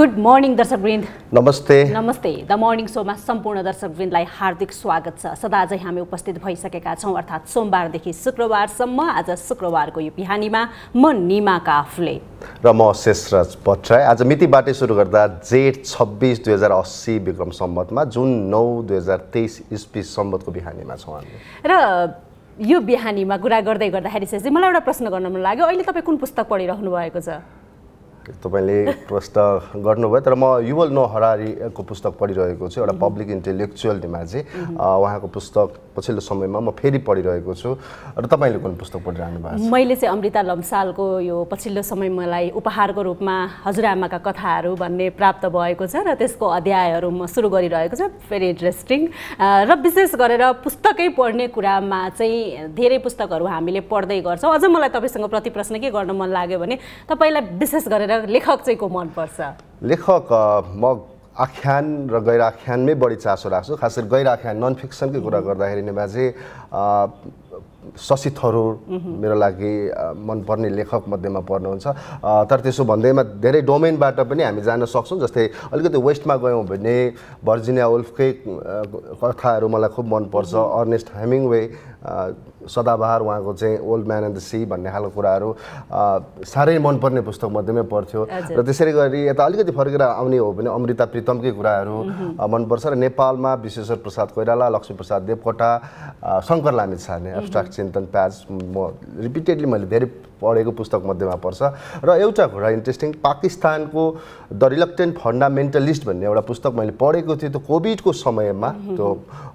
Good morning दर्शकवृन्द नमस्ते। नमस्ते। The morning सोमा सम्पूर्ण दर्शकवृन्दलाई हार्दिक स्वागत छ। सदा अझै हामी उपस्थित भइसकेका छौँ अर्थात् सोमबारदेखि शुक्रबारसम्म आज शुक्रबारको यो बिहानीमा म निमा काफले। र म शेषराज भट्टराई आज मितिबाटै सुरु गर्दा जेठ छब्बिस दुई हजार अस्सी विक्रम सम्बतमा जुन नौ दुई हजार तेइस इस्वी सम्बतको बिहानीमा छौँ हामी। र यो बिहानीमा कुरा गर्दै गर्दाखेरि चाहिँ मलाई एउटा प्रश्न गर्न मन लाग्यो। अहिले तपाईँ कुन पुस्तक पढिराख्नु भएको छ? तपाईँले प्रश्न गर्नुभयो तर म युवल नो हरारीको पुस्तक पढिरहेको छु एउटा पब्लिक इन्टेलेक्चुअल निमाझी उहाँको पुस्तक पछिल्लो समयमा म फेरि पढिरहेको छु। र तपाईँले कुन पुस्तक पढिरहनु भएको छ? मैले चाहिँ अमृता लम्सालको यो पछिल्लो समय मलाई उपहारको रूपमा हजुरआमाका कथाहरू भन्ने प्राप्त भएको छ र त्यसको अध्यायहरू म सुरु गरिरहेको छु। भेरी इन्ट्रेस्टिङ र विशेष गरेर पुस्तकै पढ्ने कुरामा चाहिँ धेरै पुस्तकहरू हामीले पढ्दै गर्छौँ। अझ मलाई तपाईँसँग प्रति प्रश्न के गर्न मन लाग्यो भने तपाईँलाई विशेष गरेर लेखक चाहिँ को मनपर्छ? लेखक म आख्यान र गैर आख्यानमै बढी चासो राख्छु खास गरी गैर आख्यान नन फिक्सनकै कुरा गर्दाखेरि नि बाजे शशि थरूर मेरो लागि मनपर्ने लेखक मध्येमा पर्नुहुन्छ। तर त्यसो भन्दैमा धेरै डोमेनबाट पनि हामी जान सक्छौँ जस्तै अलिकति वेस्टमा गयौँ भने भर्जिनिया वुल्फकै अ, कथाहरू मलाई खुब मनपर्छ अर्नेस्ट हेमिङवे सदाबहार उहाँको चाहिँ old man and the sea भन्ने खालको कुराहरू साह्रै मनपर्ने पुस्तक मध्येमै पर्थ्यो। र त्यसरी गरी यता अलिकति फर्केर आउने हो भने अमृता प्रितमकै कुराहरू मनपर्छ। र नेपालमा विश्वेश्वर प्रसाद कोइराला लक्ष्मी प्रसाद देवकोटा शङ्कर लामिछाने एब्स्ट्राक्ट चिन्तन प्याज म रिपिटेडली मैले धेरै पढेको पुस्तक मध्येमा पर्छ। र एउटा कुरा इन्ट्रेस्टिङ पाकिस्तानको द रिलक्टेन्ट फन्डामेन्टलिस्ट भन्ने एउटा पुस्तक मैले पढेको थिएँ त्यो कोभिडको समयमा त्यो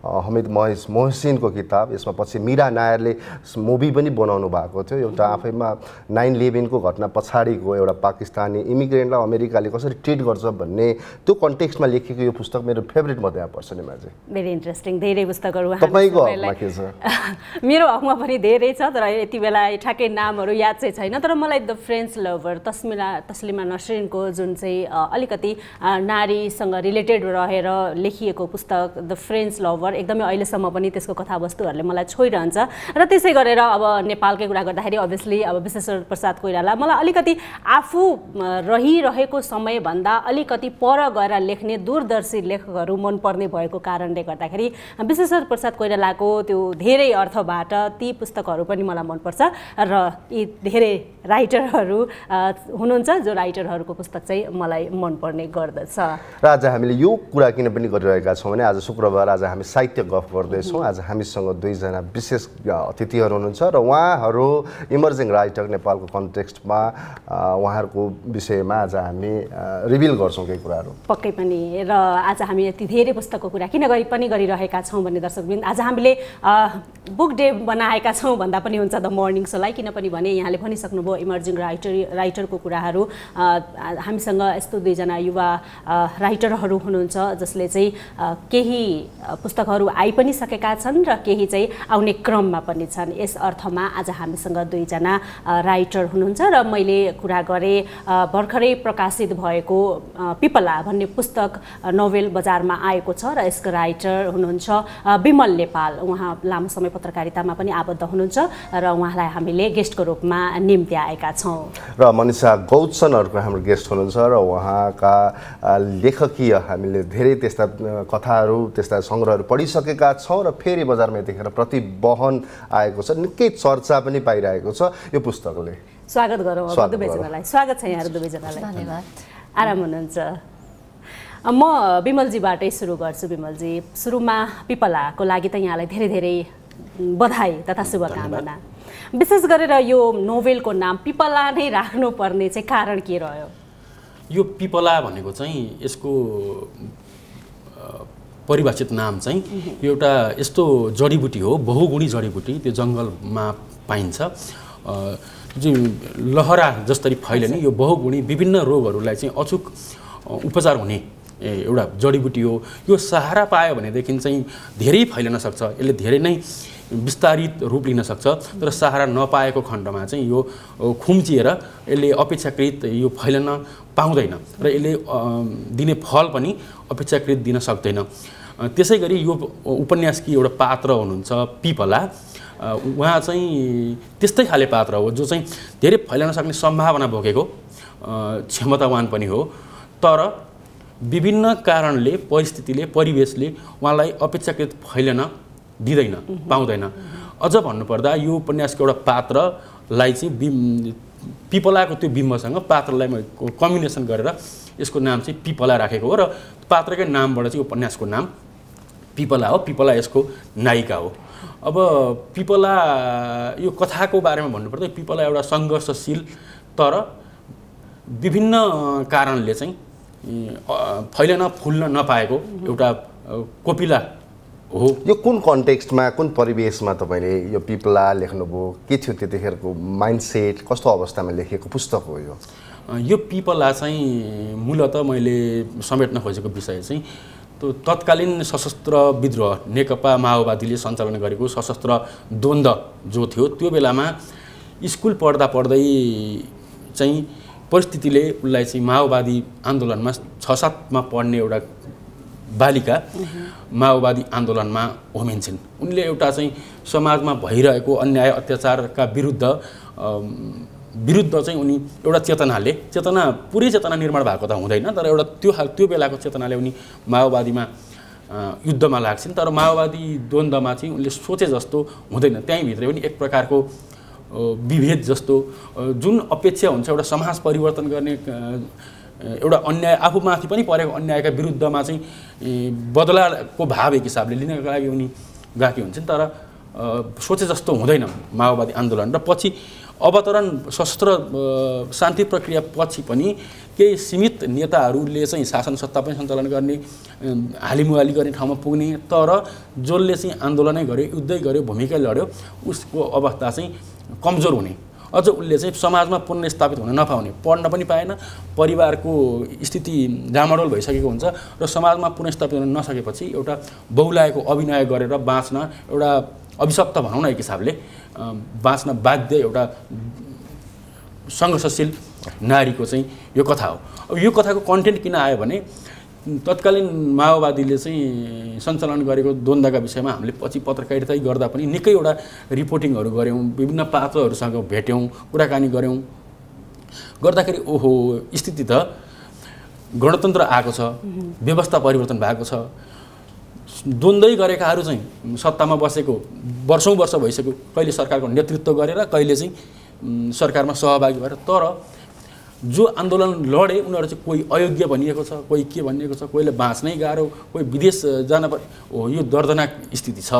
हमिद महेश मोहसिनको किताब यसमा पछि मिरा नायरले मुभी पनि बनाउनु भएको थियो। एउटा आफैमा नाइन इलेभेनको घटना पछाडिको एउटा पाकिस्तानी इमिग्रेन्टलाई अमेरिकाले कसरी ट्रिट गर्छ भन्ने त्यो कन्टेक्स्टमा लेखेको यो पुस्तक मेरो फेभरेट मध्येमा पर्छ नि माझे। भेरी इन्ट्रेस्टिङ धेरै पुस्तकहरू तपाईँको हकमा के छ? मेरो हकमा पनि धेरै छ तर यति बेला ठ्याक्कै नामहरू याद चाहिँ छैन तर मलाई the French lover Tasmila Taslima नसरिनको जुन चाहिँ अलिकति नारीसँग रिलेटेड रहेर लेखिएको पुस्तक द फ्रेन्च लभर एकदमै अहिलेसम्म पनि त्यसको कथावस्तुहरूले मलाई छोइरहन्छ। र त्यसै गरेर अब नेपालकै कुरा गर्दाखेरि अभियसली अब विश्वेश्वर प्रसाद कोइराला मलाई अलिकति आफू रहिरहेको समयभन्दा अलिकति पर गएर लेख्ने दूरदर्शी लेखकहरू मनपर्ने भएको कारणले गर्दाखेरि विश्वेश्वर प्रसाद कोइरालाको त्यो धेरै अर्थबाट ती पुस्तकहरू पनि मलाई मनपर्छ। र यी धेरै राइटरहरू हुनुहुन्छ जो राइटरहरूको पुस्तक चाहिँ मलाई मनपर्ने गर्दछ। र आज हामीले यो कुरा किन पनि गरिरहेका छौँ भने आज शुक्रबार आज हामी साहित्य गफ गर्दैछौँ। आज हामीसँग दुईजना विशेष अतिथिहरू हुनुहुन्छ र उहाँहरू इमर्जिङ राइटर नेपालको कन्टेक्स्टमा उहाँहरूको विषयमा आज हामी रिभिल गर्छौँ केही कुराहरू। पक्कै पनि। र आज हामी यति धेरै पुस्तकको कुरा किन गरी पनि गरिरहेका छौँ भन्ने दर्शकवृन्द आज हामीले बुक डे बनाएका छौँ भन्दा पनि हुन्छ द मर्निङ सोलाई किनभने भने यहाँले भनिसक्नुभयो इमर्जिङ राइटर राइटरको कुराहरू हामीसँग यस्तो दुईजना युवा राइटरहरू हुनुहुन्छ जसले चाहिँ केही पुस्तकहरू आइ पनि सकेका छन् र केही चाहिँ आउने क्रममा पनि छन्। यस अर्थमा आज हामीसँग दुईजना राइटर हुनुहुन्छ र मैले कुरा गरेँ भर्खरै प्रकाशित भएको पिपला भन्ने पुस्तक नोभेल बजारमा आएको छ र यसको राइटर हुनुहुन्छ विमल नेपाल। उहाँ लामो समय पत्रकारितामा पनि आबद्ध हुनुहुन्छ र उहाँलाई हामीले गेस्टको रूपमा निम्ति आएका छौँ। र मनिषा गौतसनहरूको हाम्रो गेस्ट हुनुहुन्छ र उहाँका लेखकीय हामीले धेरै त्यस्ता कथाहरू त्यस्ता सङ्ग्रहहरू पढिसकेका छौँ र फेरि बजारमा यतिखेर प्रतिवहन आएको छ। निकै चर्चा पनि पाइरहेको छ यो पुस्तकले। स्वागत गरौँ दुवैजनालाई। स्वागत छ यहाँहरू दुवैजनालाई। धन्यवाद। आराम हुनुहुन्छ। म विमलजीबाटै सुरु गर्छु विमलजी। सुरुमा पिपलाको लागि त यहाँलाई धेरै धेरै बधाई तथा शुभकामना। विशेष गरेर यो नोभेलको नाम पिपला नै राख्नुपर्ने चाहिँ कारण के रह्यो? यो पिपला भनेको चाहिँ यसको परिभाषित नाम चाहिँ यो एउटा यस्तो जडीबुटी हो बहुगुणी जडीबुटी। त्यो जङ्गलमा पाइन्छ। जुन लहरा जसरी फैलिने यो बहुगुणी विभिन्न रोगहरूलाई चाहिँ अचुक उपचार हुने एउटा जडीबुटी हो। यो सहारा पायो भनेदेखि चाहिँ धेरै फैलिन सक्छ। यसले धेरै नै विस्तारित रूप लिन सक्छ। तर सहारा नपाएको खण्डमा चाहिँ यो खुम्चिएर यसले अपेक्षाकृत यो फैलन पाउँदैन र यसले दिने फल पनि अपेक्षाकृत दिन सक्दैन। त्यसै गरी यो उपन्यासकी एउटा पात्र हुनुहुन्छ पिपला। उहाँ चाहिँ त्यस्तै खाले पात्र हो जो चाहिँ धेरै फैलन सक्ने सम्भावना बोकेको क्षमतावान पनि हो। तर विभिन्न कारणले परिस्थितिले परिवेशले उहाँलाई अपेक्षाकृत फैलिन दिँदैन पाउँदैन। अझ भन्नुपर्दा यो उपन्यासको एउटा पात्रलाई चाहिँ बिम पिपलाको त्यो बिम्बसँग पात्रलाई कम्बिनेसन गरेर यसको नाम चाहिँ पिपला राखेको हो र पात्रकै नामबाट चाहिँ उपन्यासको नाम पिपला हो। पिपला यसको नायिका हो। अब पिपला यो कथाको बारेमा भन्नुपर्दा पिपला एउटा सङ्घर्षशील तर विभिन्न कारणले चाहिँ फैलन फुल्न नपाएको एउटा कोपिला हो। यो कुन कन्टेक्स्टमा कुन परिवेशमा तपाईँले यो पिपला लेख्नुभयो? के थियो त्यतिखेरको माइन्डसेट कस्तो अवस्थामा लेखेको पुस्तक हो यो? यो पिपला चाहिँ मूलत मैले समेट्न खोजेको विषय चाहिँ त्यो तत्कालीन सशस्त्र विद्रोह नेकपा माओवादीले सञ्चालन गरेको सशस्त्र द्वन्द्व जो थियो त्यो बेलामा स्कुल पढ्दा पढ्दै चाहिँ परिस्थितिले उसलाई चाहिँ माओवादी आन्दोलनमा छ सातमा पढ्ने एउटा बालिका माओवादी आन्दोलनमा होमिन्छन्। उनले एउटा चाहिँ समाजमा भइरहेको अन्याय अत्याचारका विरुद्ध विरुद्ध चाहिँ उनी एउटा चेतनाले चेतना पुरै चेतना निर्माण भएको त हुँदैन तर एउटा त्यो त्यो बेलाको चेतनाले उनी माओवादीमा युद्धमा लाग्छन्। तर माओवादी द्वन्द्वमा चाहिँ उनले सोचे जस्तो हुँदैन। त्यहीँभित्रै पनि एक प्रकारको विभेद जस्तो जुन अपेक्षा हुन्छ एउटा समाज परिवर्तन गर्ने एउटा अन्याय आफूमाथि पनि परेको अन्यायका विरुद्धमा चाहिँ बदलाको भाव एक हिसाबले लिनको लागि उनी गएकी हुन्छन्। तर सोचे जस्तो हुँदैन माओवादी आन्दोलन। र पछि अवतरण सशस्त्र शान्ति प्रक्रिया पछि पनि केही सीमित नेताहरूले चाहिँ शासन सत्ता पनि सञ्चालन गर्ने हालिमुहाली गर्ने ठाउँमा पुग्ने तर जसले चाहिँ आन्दोलनै गर्यो युद्धै गर्यो भूमिकै लड्यो उसको अवस्था चाहिँ कमजोर हुने। अझ उसले चाहिँ समाजमा पुनर्स्थापित हुन नपाउने पढ्न पनि पाएन परिवारको स्थिति डामाडोल भइसकेको हुन्छ र समाजमा पुनर्स्थापित हुन नसकेपछि एउटा बहुलाएको अभिनय गरेर बाँच्न एउटा अभिशप्त भनौँ न एक हिसाबले बाँच्न बाध्य एउटा सङ्घर्षशील नारीको चाहिँ यो कथा हो। अब यो कथाको कन्टेन्ट किन आयो भने तत्कालीन माओवादीले चाहिँ सञ्चालन गरेको द्वन्द्वका विषयमा हामीले पछि पत्रकारिता गर्दा पनि निकैवटा रिपोर्टिङहरू गऱ्यौँ विभिन्न पात्रहरूसँग भेट्यौँ कुराकानी गऱ्यौँ। गर्दाखेरि ओहो स्थिति त गणतन्त्र आएको छ व्यवस्था परिवर्तन भएको छ। द्वन्द्वै गरेकाहरू चाहिँ सत्तामा बसेको वर्षौँ वर्ष भइसक्यो। कहिले सरकारको नेतृत्व गरेर कहिले चाहिँ सरकारमा सहभागी भएर तर जो आन्दोलन लडे उनीहरू चाहिँ कोही अयोग्य भनिएको छ कोही के भनिएको छ कोहीले बाँच्नै गाह्रो कोही विदेश जान हो यो दर्दनाक स्थिति छ।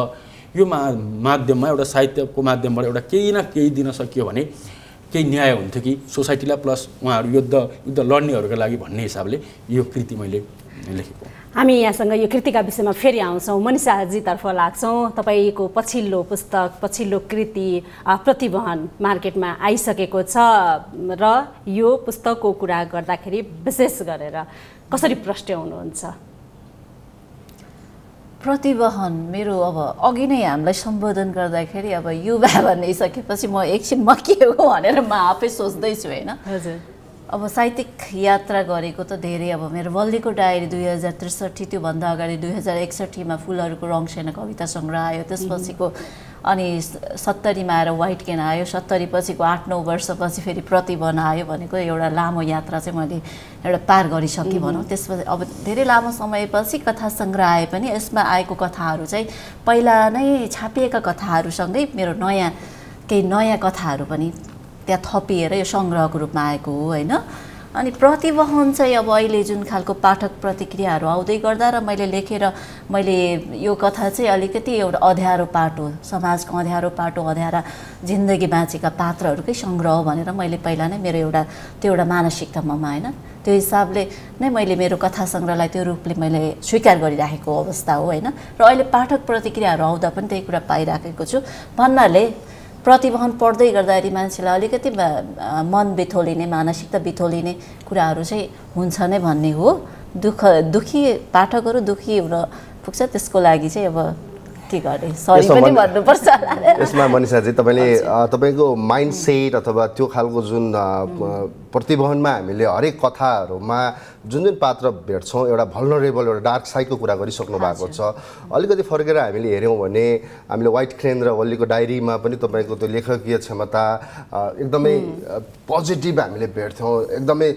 यो मा माध्यममा एउटा साहित्यको माध्यमबाट एउटा केही न केही दिन सकियो भने केही न्याय हुन्थ्यो कि? सोसाइटीलाई प्लस उहाँहरू युद्ध युद्ध लड्नेहरूको लागि भन्ने हिसाबले यो कृति मैले लेखेको हामी यहाँसँग यो कृतिका विषयमा फेरि आउँछौँ। मनिषाजीतर्फ लाग्छौँ। तपाईँको पछिल्लो पुस्तक पछिल्लो कृति प्रतिवहन मार्केटमा आइसकेको छ र यो पुस्तकको कुरा गर्दाखेरि विशेष गरेर कसरी प्रष्ट्याउनुहुन्छ? प्रतिवहन मेरो अब अघि नै हामीलाई सम्बोधन गर्दाखेरि अब युवा भनिसकेपछि म एकछिन म के हो भनेर म आफै सोच्दैछु होइन? हजुर। अब साहित्यिक यात्रा गरेको त धेरै अब मेरो वल्लीको डायरी दुई हजार त्रिसठी त्योभन्दा अगाडि दुई हजार एकसट्ठीमा फुलहरूको रङ सेना कविता सङ्ग्रह आयो। त्यसपछिको अनि सत्तरीमा आएर वाइट केन आयो। सत्तरी पछिको आठ नौ वर्षपछि फेरि प्रतिवन आयो भनेको एउटा लामो यात्रा चाहिँ मैले एउटा पार गरिसकेँ भनौँ। त्यसपछि अब धेरै लामो समयपछि कथा सङ्ग्रह आए पनि यसमा आएको कथाहरू चाहिँ पहिला नै छापिएका कथाहरूसँगै मेरो नयाँ केही नयाँ कथाहरू पनि त्यहाँ थपिएर यो सङ्ग्रहको रूपमा आएको हो होइन? अनि प्रतिवहन चाहिँ अब अहिले जुन खालको पाठक प्रतिक्रियाहरू आउँदै गर्दा र मैले लेखेर मैले यो कथा चाहिँ अलिकति एउटा अँध्यारो पाटो समाजको अँध्यारो पाटो अँध्यारा जिन्दगी बाँचेका पात्रहरूकै सङ्ग्रह भनेर मैले पहिला नै मेरो एउटा त्यो एउटा मानसिकतामा होइन? त्यो हिसाबले नै मैले मेरो कथा सङ्ग्रहलाई त्यो रूपले मैले स्वीकार गरिराखेको अवस्था हो होइन? र अहिले पाठक प्रतिक्रियाहरू आउँदा पनि त्यही कुरा पाइराखेको छु। भन्नाले प्रतिवहन पढ्दै गर्दाखेरि मान्छेलाई अलिकति मन बिथोलिने मानसिकता बिथोलिने कुराहरू चाहिँ हुन्छ नै भन्ने हो। दुःख दुःखी पाठकहरू दुःखी हुन पुग्छ त्यसको लागि चाहिँ अब के गर्ने सरी यसमा पनि भन्नुपर्छ। यसमा मनिषाजी तपाईँले तपाईँको माइन्ड सेट अथवा त्यो खालको जुन प्रतिवहनमा हामीले हरेक कथाहरूमा जुन जुन पात्र भेट्छौँ एउटा भल्नरेबल एउटा डार्क साइडको कुरा गरिसक्नु भएको छ। अलिकति फर्केर हामीले हेऱ्यौँ भने हामीले व्हाइट क्रेन र वल्लीको डायरीमा पनि तपाईँको त्यो लेखकीय क्षमता एकदमै पोजिटिभ हामीले भेट्थ्यौँ। एकदमै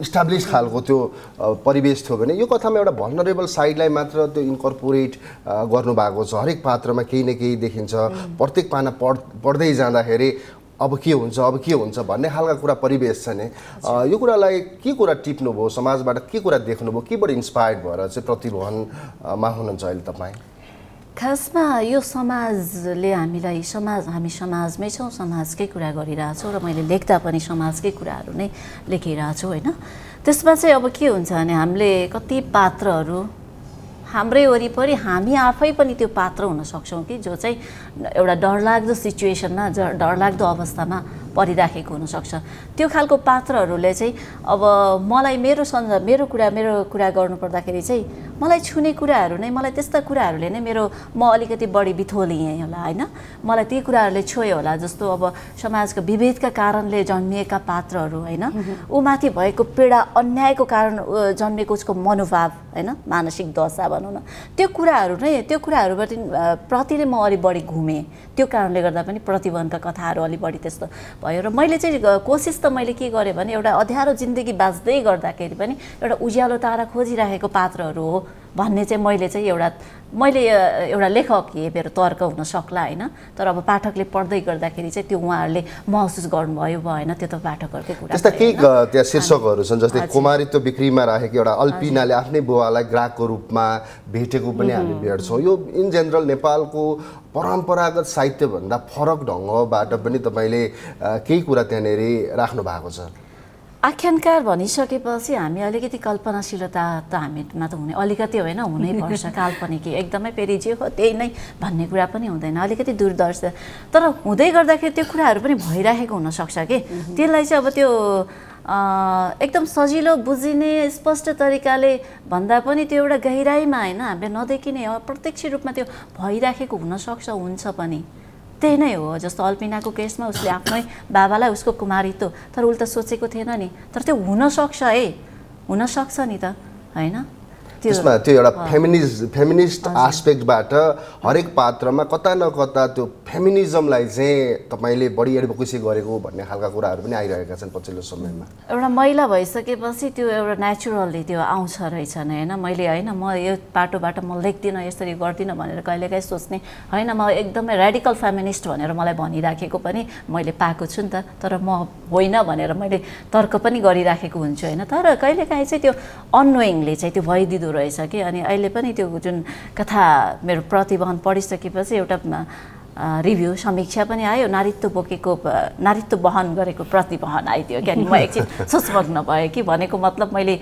इस्टाब्लिस खालको त्यो परिवेश थियो भने यो कथामा एउटा भनरेबल साइडलाई मात्र त्यो इन्कर्पोरेट गर्नुभएको छ। हरेक पात्रमा केही न केही देखिन्छ। प्रत्येक पाना पढ पढ्दै जाँदाखेरि अब के हुन्छ अब के हुन्छ भन्ने खालका कुरा परिवेश छ नि। अ, यो कुरालाई के कुरा टिप्नुभयो? समाजबाट के कुरा देख्नुभयो? केबाट इन्सपायर्ड भएर चाहिँ प्रतिभवनमा हुनुहुन्छ अहिले तपाईँ? खासमा यो समाजले हामीलाई समाज हामी समाजमै छौँ समाजकै कुरा गरिरहेछौँ र मैले लेख्दा पनि समाजकै कुराहरू नै लेखिरहेछु होइन त्यसमा चाहिँ अब के हुन्छ भने हामीले कति पात्रहरू हाम्रै वरिपरि हामी आफै पनि त्यो पात्र हुन सक्छौँ कि जो चाहिँ एउटा डरलाग्दो सिचुएसनमा डरलाग्दो अवस्थामा परिराखेको हुनसक्छ। त्यो खालको पात्रहरूले चाहिँ अब मलाई मेरो सन्ज मेरो कुरा मेरो कुरा गर्नु पर्दाखेरि चाहिँ मलाई छुने कुराहरू नै मलाई त्यस्ता कुराहरूले नै मेरो म अलिकति बढी बिथोलिएँ होला होइन? मलाई ती कुराहरूले छोयो होला जस्तो अब समाजको विभेदका कारणले जन्मिएका पात्रहरू होइन? ऊ माथि भएको पीडा अन्यायको कारण ऊ जन्मेको उसको मनोभाव होइन? मानसिक दशा भनौँ न। त्यो कुराहरू नै त्यो कुराहरूबाट प्रति नै म अलिक बढी घुमेँ। त्यो कारणले गर्दा पनि प्रतिबन्धका कथाहरू अलिक बढी त्यस्तो भयो र मैले चाहिँ कोसिस त मैले के गरेँ भने एउटा अध्यारो जिन्दगी बाँच्दै गर्दाखेरि पनि एउटा उज्यालो तारा खोजिरहेको पात्रहरू हो। भन्ने चाहिँ मैले चाहिँ एउटा मैले एउटा लेखक हे मेरो तर्क हुन सक्ला होइन? तर अब पाठकले पढ्दै गर्दाखेरि चाहिँ त्यो उहाँहरूले महसुस गर्नुभयो भएन त्यो त पाठकहरूकै कुरा त्यस्ता केही त्यहाँ शीर्षकहरू छन् जस्तै कुमारित्व बिक्रीमा राखेको एउटा अल्पिनाले आफ्नै बुवालाई ग्राहकको रूपमा भेटेको पनि हामी भेट्छौँ। यो इन जेनरल नेपालको परम्परागत साहित्यभन्दा फरक ढङ्गबाट पनि तपाईँले केही कुरा त्यहाँनिर राख्नु भएको छ। आख्यानकार भनिसकेपछि हामी अलिकति कल्पनाशीलता त हामीमा त हुने अलिकति होइन हुनैपर्छ काल्पनिक। एकदमै फेरि जे हो त्यही नै भन्ने कुरा पनि हुँदैन अलिकति दूरदर्शी। तर हुँदै गर्दाखेरि त्यो कुराहरू पनि भइराखेको हुनसक्छ कि? त्यसलाई चाहिँ अब त्यो एकदम सजिलो बुझिने स्पष्ट तरिकाले भन्दा पनि त्यो एउटा गहिराइमा होइन हामीले नदेखिने अप्रत्यक्ष रूपमा त्यो भइराखेको हुनसक्छ हुन्छ पनि। त्यही नै हो। जस्तो अल्पिनाको केसमा उसले आफ्नै बाबालाई उसको कुमारित्व तर उसले त सोचेको थिएन नि। तर त्यो हुनसक्छ है हुनसक्छ नि त। होइन? त्यसमा त्यो एउटा फेमिनिज फेमिनिस्ट आस्पेक्टबाट हरेक पात्रमा कता न कता त्यो फेमिनिजमलाई चाहिँ तपाईँले बढी एडभोकेसी गरेको भन्ने खालका कुराहरू पनि आइरहेका छन् पछिल्लो समयमा। एउटा महिला भइसकेपछि त्यो एउटा नेचुरल्ली त्यो आउँछ रहेछ नि होइन? मैले होइन म यो बाटोबाट म लेख्दिनँ यसरी गर्दिनँ भनेर कहिलेकाहीँ सोच्ने। होइन म एकदमै रेडिकल फेमिनिस्ट भनेर मलाई भनिराखेको पनि मैले पाएको छु नि त। तर म होइन भनेर मैले तर्क पनि गरिराखेको हुन्छु होइन? तर कहिलेकाहीँ चाहिँ त्यो अनोइङली चाहिँ त्यो भइदिँदो रहेछ कि? अनि अहिले पनि त्यो जुन कथा मेरो प्रतिवहन पढिसकेपछि एउटा रिभ्यू समीक्षा पनि आयो। नारीत्व बोकेको नारीत्व वहन गरेको प्रतिवहन आइदियो क्या। म एकछिन सोचमग्न भएँ कि भनेको मतलब मैले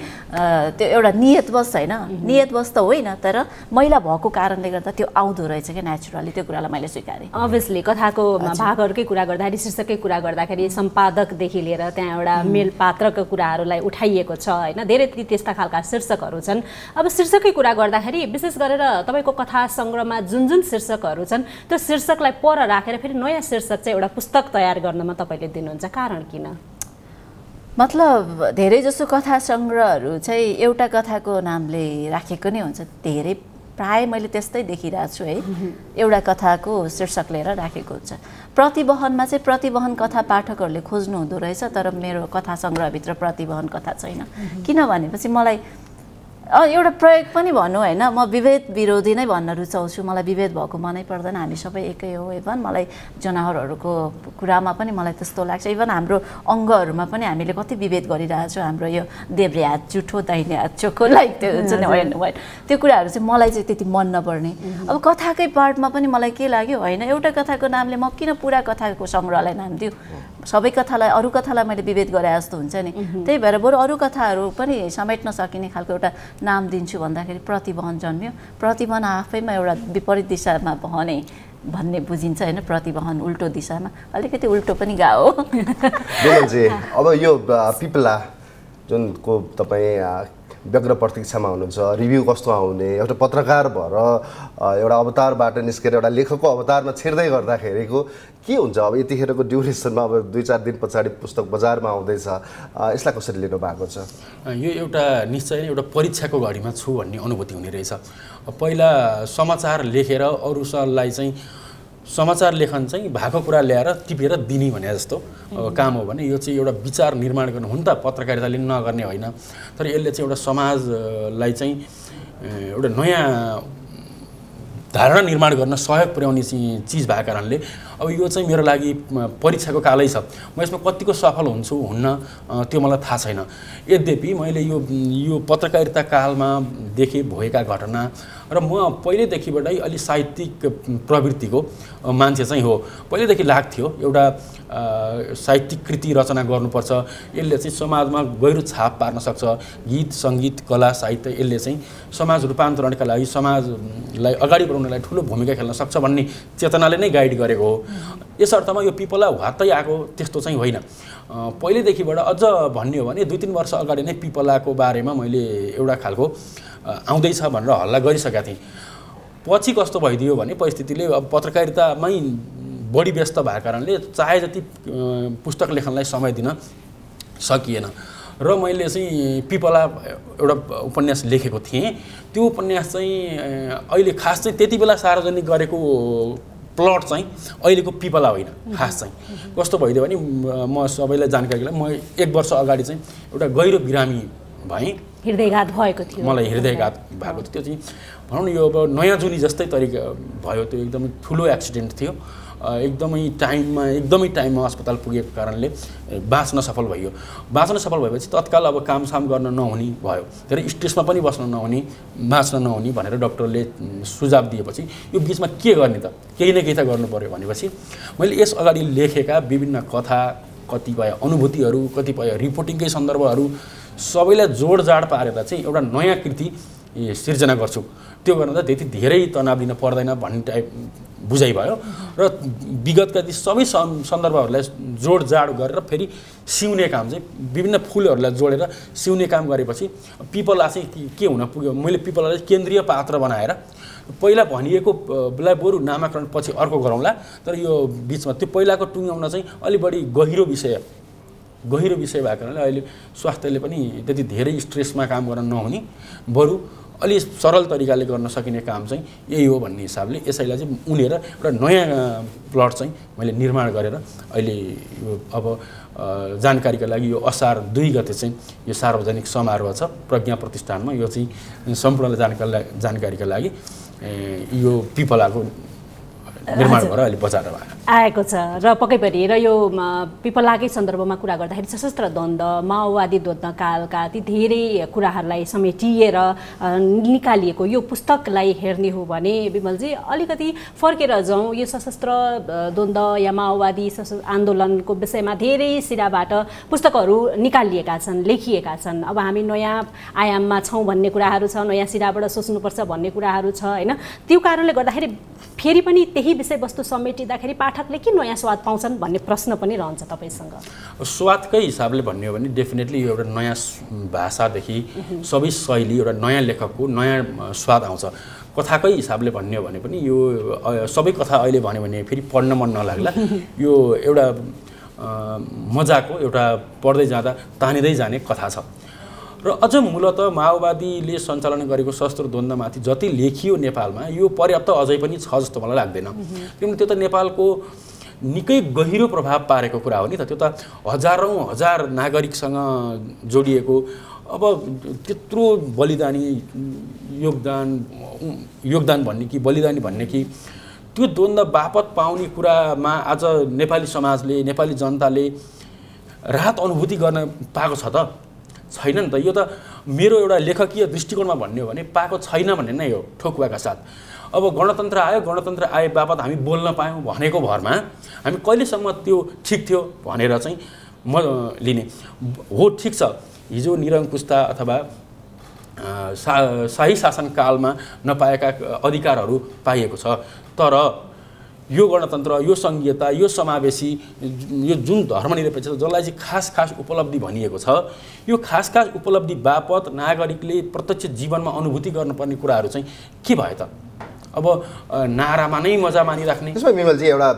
त्यो एउटा नियतवश होइन। नियतवश त होइन तर महिला भएको कारणले गर्दा त्यो आउँदो रहेछ क्या नेचुरली त्यो कुरालाई मैले स्वीकारेँ। अभियसली कथाको भागहरूकै कुरा गर्दाखेरि शीर्षकै कुरा गर्दाखेरि सम्पादकदेखि लिएर त्यहाँ एउटा मेल पात्रको कुराहरूलाई उठाइएको छ होइन। धेरै त्यस्ता खालका शीर्षकहरू छन्। अब शीर्षकै कुरा गर्दाखेरि विशेष गरेर तपाईँको कथा सङ्ग्रहमा जुन जुन शीर्षकहरू छन् त्यो शीर्षकलाई पर राखेर फेरि नयाँ शीर्षक चाहिँ एउटा पुस्तक तयार गर्नमा तपाईँले दिनुहुन्छ। कारण किन? मतलब धेरै जसो कथा सङ्ग्रहहरू चाहिँ एउटा कथाको नामले राखेको नै हुन्छ। धेरै प्राय मैले त्यस्तै देखिरहेको छु है। एउटा कथाको शीर्षक लिएर राखेको हुन्छ। प्रतिवहनमा चाहिँ प्रतिवहन कथा पाठकहरूले खोज्नु हुँदो रहेछ तर मेरो कथा सङ्ग्रहभित्र प्रतिवहन कथा छैन। किन भनेपछि मलाई एउटा प्रयोग पनि भनौँ होइन म विभेद विरोधी नै भन्न रुचाउँछु। मलाई विभेद भएको मनै पर्दैन हामी सबै एकै हो इभन मलाई जनावरहरूको कुरामा पनि मलाई त्यस्तो लाग्छ। इभन हाम्रो अङ्गहरूमा पनि हामीले कति विभेद गरिरहेछौँ हाम्रो यो देब्रे हात जुठो दाहिने हात चोखो लाइक त्यो हुन्छ नि होइन होइन। त्यो कुराहरू चाहिँ मलाई चाहिँ त्यति मन नपर्ने। अब कथाकै पार्टमा पनि मलाई के लाग्यो होइन एउटा कथाको नामले म किन पुरा कथाको सङ्ग्रहलाई नाम दिउँ सबै कथालाई अरू कथालाई मैले विभेद गरे जस्तो हुन्छ नि। त्यही भएर बरु अरू कथाहरू पनि समेट्न सकिने खालको एउटा नाम दिन्छु भन्दाखेरि प्रतिवहन जन्मियो। प्रतिवहन आफैमा एउटा विपरीत दिशामा बहने भन्ने बुझिन्छ होइन प्रतिवहन उल्टो दिशामा। अलिकति उल्टो पनि गा हो। अब यो पिपला जुनको तपाईँ अ, व्यग्र प्रतीक्षामा हुनुहुन्छ रिभ्यू कस्तो आउने एउटा पत्रकार भएर एउटा अवतारबाट निस्केर एउटा लेखकको अवतारमा छिर्दै गर्दाखेरिको के हुन्छ? अब यतिखेरको ड्युरेसनमा अब दुई चार दिन पछाडि पुस्तक बजारमा आउँदैछ। यसलाई कसरी लिनु भएको छ? यो एउटा निश्चय एउटा परीक्षाको घडीमा छु भन्ने अनुभूति हुने रहेछ। पहिला समाचार लेखेर अरूलाई चाहिँ समाचार लेखन चाहिँ भएको कुरा ल्याएर टिपेर दिने भने जस्तो अब काम हो भने यो चाहिँ एउटा विचार निर्माण गर्नु हुन त पत्रकारिताले नगर्ने होइन। तर यसले चाहिँ एउटा समाजलाई चाहिँ एउटा नयाँ धारणा निर्माण गर्न सहयोग पुर्याउने चाहिँ चिज भएको कारणले अब यो चाहिँ मेरो लागि परीक्षाको कालै छ। म यसमा कतिको सफल हुन्छु हुन्न त्यो मलाई थाहा छैन। यद्यपि मैले यो यो पत्रकारिता कालमा देखेँ भएका घटना र म पहिल्यैदेखिबाटै अलि साहित्यिक प्रवृत्तिको मान्छे चाहिँ हो। पहिल्यैदेखि लाग्थ्यो एउटा साहित्यिक कृति रचना गर्नुपर्छ। यसले चाहिँ समाजमा गहिरो छाप पार्न सक्छ। गीत सङ्गीत कला साहित्य यसले चाहिँ समाज रूपान्तरणका लागि समाजलाई अगाडि बढाउनलाई ठुलो भूमिका खेल्न सक्छ भन्ने चेतनाले नै गाइड गरेको हो। यस अर्थमा यो पिपला वात्तै आएको त्यस्तो चाहिँ होइन। पहिल्यैदेखिबाट अझ भन्ने हो भने दुई तिन वर्ष अगाडि नै पिपलाको बारेमा मैले एउटा खालको आउँदैछ भनेर हल्ला गरिसकेका थिएँ। पछि कस्तो भइदियो भने परिस्थितिले अब पत्रकारितामै बढी व्यस्त भएको कारणले चाहे जति पुस्तक लेखनलाई समय दिन सकिएन। र मैले चाहिँ पिपला एउटा उपन्यास लेखेको थिएँ। त्यो उपन्यास चाहिँ अहिले खास चाहिँ त्यति बेला सार्वजनिक गरेको प्लट चाहिँ अहिलेको पिपला होइन खास चाहिँ। कस्तो भइदियो भने म- सबैलाई जानकारीलाई म एक वर्ष अगाडि चाहिँ एउटा गहिरो बिरामी भएँ। हृदयघात भएको थियो। मलाई हृदयघात भएको थियो त्यो चाहिँ। भनौँ न यो अब नयाँ जुनी जस्तै तरिका भयो त्यो एकदमै ठुलो एक्सिडेन्ट थियो। एकदमै टाइममा एकदमै टाइममा अस्पताल पुगेको कारणले बाँच्न सफल भयो बाँच्न सफल भएपछि तत्काल अब कामसाम गर्न नहुने भयो धेरै स्ट्रेसमा पनि बस्न नहुने बाँच्न नहुने भनेर डक्टरले सुझाव दिएपछि यो बिचमा के गर्ने त केही न केही त गर्नु पऱ्यो भनेपछि मैले यस अगाडि लेखेका विभिन्न कथा कतिपय अनुभूतिहरू कतिपय रिपोर्टिङकै सन्दर्भहरू सबैलाई जोडजाड पारेर चाहिँ एउटा नयाँ कृति सिर्जना गर्छु त्यो गर्न त त्यति धेरै तनाव लिन पर्दैन भन्ने टाइप बुझाइ भयो र विगतका ती सबै सन्- सन्दर्भहरूलाई जोडजाड गरेर फेरि सिउने काम चाहिँ विभिन्न फुलहरूलाई जोडेर सिउने काम गरेपछि पिपला चाहिँ के- हुन पुग्यो? मैले पिपलालाई केन्द्रीय पात्र बनाएर पहिला भनिएको लाई बरु नामाकरण पछि अर्को गरौँला। तर यो बिचमा त्यो पहिलाको टुङ्ग्याउन चाहिँ अलि बढी गहिरो विषय गहिरो विषय भएको कारणले अहिले स्वास्थ्यले पनि त्यति धेरै स्ट्रेसमा काम गर्न नहुने। बरु अलि सरल तरिकाले गर्न सकिने काम चाहिँ यही हो भन्ने हिसाबले यसैलाई चाहिँ उनेर एउटा नयाँ प्लट चाहिँ मैले निर्माण गरेर अहिले यो अब जानकारीका लागि यो असार दुई गते चाहिँ यो सार्वजनिक समारोह छ प्रज्ञा प्रतिष्ठानमा। यो चाहिँ सम्पूर्णलाई जानकारी जानकारीका लागि यो पिपलाको निर्माण भएर अहिले बजारमा आएको छ र पक्कै पनि र यो पिपलाकै सन्दर्भमा कुरा गर्दाखेरि सशस्त्र द्वन्द्व माओवादी द्वन्द्व कालका ती धेरै कुराहरूलाई समेटिएर निकालिएको यो पुस्तकलाई हेर्ने हो भने विमलजी अलिकति फर्केर जाउँ। यो सशस्त्र अ, द्वन्द्व या माओवादी आन्दोलनको विषयमा धेरै सिराबाट पुस्तकहरू निकालिएका छन् लेखिएका छन्। अब हामी नयाँ आयाममा छौँ भन्ने कुराहरू छ नयाँ सिराबाट सोच्नुपर्छ भन्ने कुराहरू छ होइन? त्यो कारणले गर्दाखेरि फेरि पनि त्यही विषयवस्तु समेटिँदाखेरि पाठकले के नयाँ स्वाद पाउँछन् भन्ने प्रश्न पनि रहन्छ तपाईँसँग? स्वादकै हिसाबले भन्ने हो भने डेफिनेटली यो एउटा नयाँ भाषादेखि सबै शैली एउटा नयाँ लेखकको नयाँ स्वाद आउँछ। कथाकै हिसाबले भन्ने हो भने पनि यो सबै कथा अहिले भन्यो भने फेरि पढ्न मन नलाग्ला। यो एउटा मजाको एउटा पढ्दै जाँदा तानिँदै जाने कथा छ। र अझ मूलत माओवादीले सञ्चालन गरेको सशस्त्र द्वन्द्वमाथि जति लेखियो नेपालमा यो पर्याप्त अझै पनि छ जस्तो मलाई लाग्दैन। किनभने त्यो त नेपालको निकै गहिरो प्रभाव पारेको कुरा हो नि त। त्यो त हजारौँ हजार नागरिकसँग जोडिएको अब त्यत्रो बलिदानी योगदान योगदान भन्ने कि बलिदानी भन्ने कि त्यो द्वन्द्व बापत पाउने कुरामा आज नेपाली समाजले नेपाली जनताले राहत अनुभूति गर्न पाएको छ त। छैन नि त। यो त मेरो एउटा लेखकीय दृष्टिकोणमा भन्ने हो भने पाएको छैन भन्ने नै हो ठोकुवाका साथ। अब गणतन्त्र आयो गणतन्त्र आए बापत हामी बोल्न पायौँ भनेको भरमा हामी कहिलेसम्म त्यो ठिक थियो भनेर चाहिँ म लिने। हो ठिक छ। हिजो निरङ्कुशता अथवा सा शाही शासनकालमा नपाएका अधिकारहरू पाइएको छ। तर यो गणतन्त्र यो सङ्घीयता यो समावेशी यो जुन धर्मनिरपेक्ष जसलाई चाहिँ खास खास उपलब्धि भनिएको छ यो खास खास उपलब्धि बापत नागरिकले प्रत्यक्ष जीवनमा अनुभूति गर्नुपर्ने कुराहरू चाहिँ के भयो त? अब नारामा नै मजा मानिराख्ने। त्यसमा विमलजी एउटा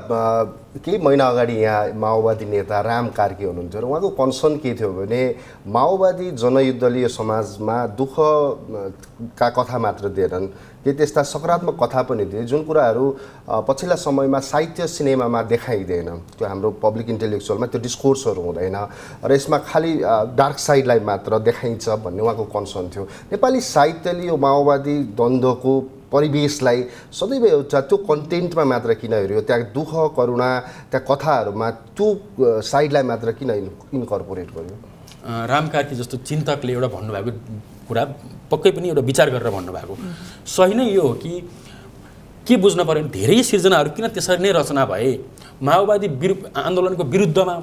केही महिना अगाडि यहाँ माओवादी नेता राम कार्की हुनुहुन्थ्यो र उहाँको कन्सर्न के थियो भने माओवादी जनयुद्धलीय समाजमा दुःख अ, का कथा मात्र दिएनन् केही त्यस्ता सकारात्मक कथा पनि दिए जुन कुराहरू पछिल्ला समयमा साहित्य सिनेमामा देखाइँदैन। त्यो हाम्रो पब्लिक इन्टेलेक्चुअलमा त्यो डिस्कोर्सहरू हुँदैन र यसमा खालि डार्क साइडलाई मात्र देखाइन्छ भन्ने उहाँको कन्सर्न थियो। नेपाली साहित्यले यो माओवादी द्वन्द्वको परिवेशलाई सदैव एउटा त्यो कन्टेन्टमा मात्र किन हेऱ्यो? त्यहाँ दुःख करुणा त्यहाँ कथाहरूमा त्यो साइडलाई मात्र किन इन्कर्पोरेट गर्यो? राम कार्की जस्तो चिन्तकले एउटा भन्नुभएको कुरा पक्कै पनि एउटा विचार गरेर भन्नुभएको। सही नै यो हो कि के बुझ्न पऱ्यो भने धेरै सिर्जनाहरू किन त्यसरी नै रचना भए? माओवादी विरु आन्दोलनको विरुद्धमा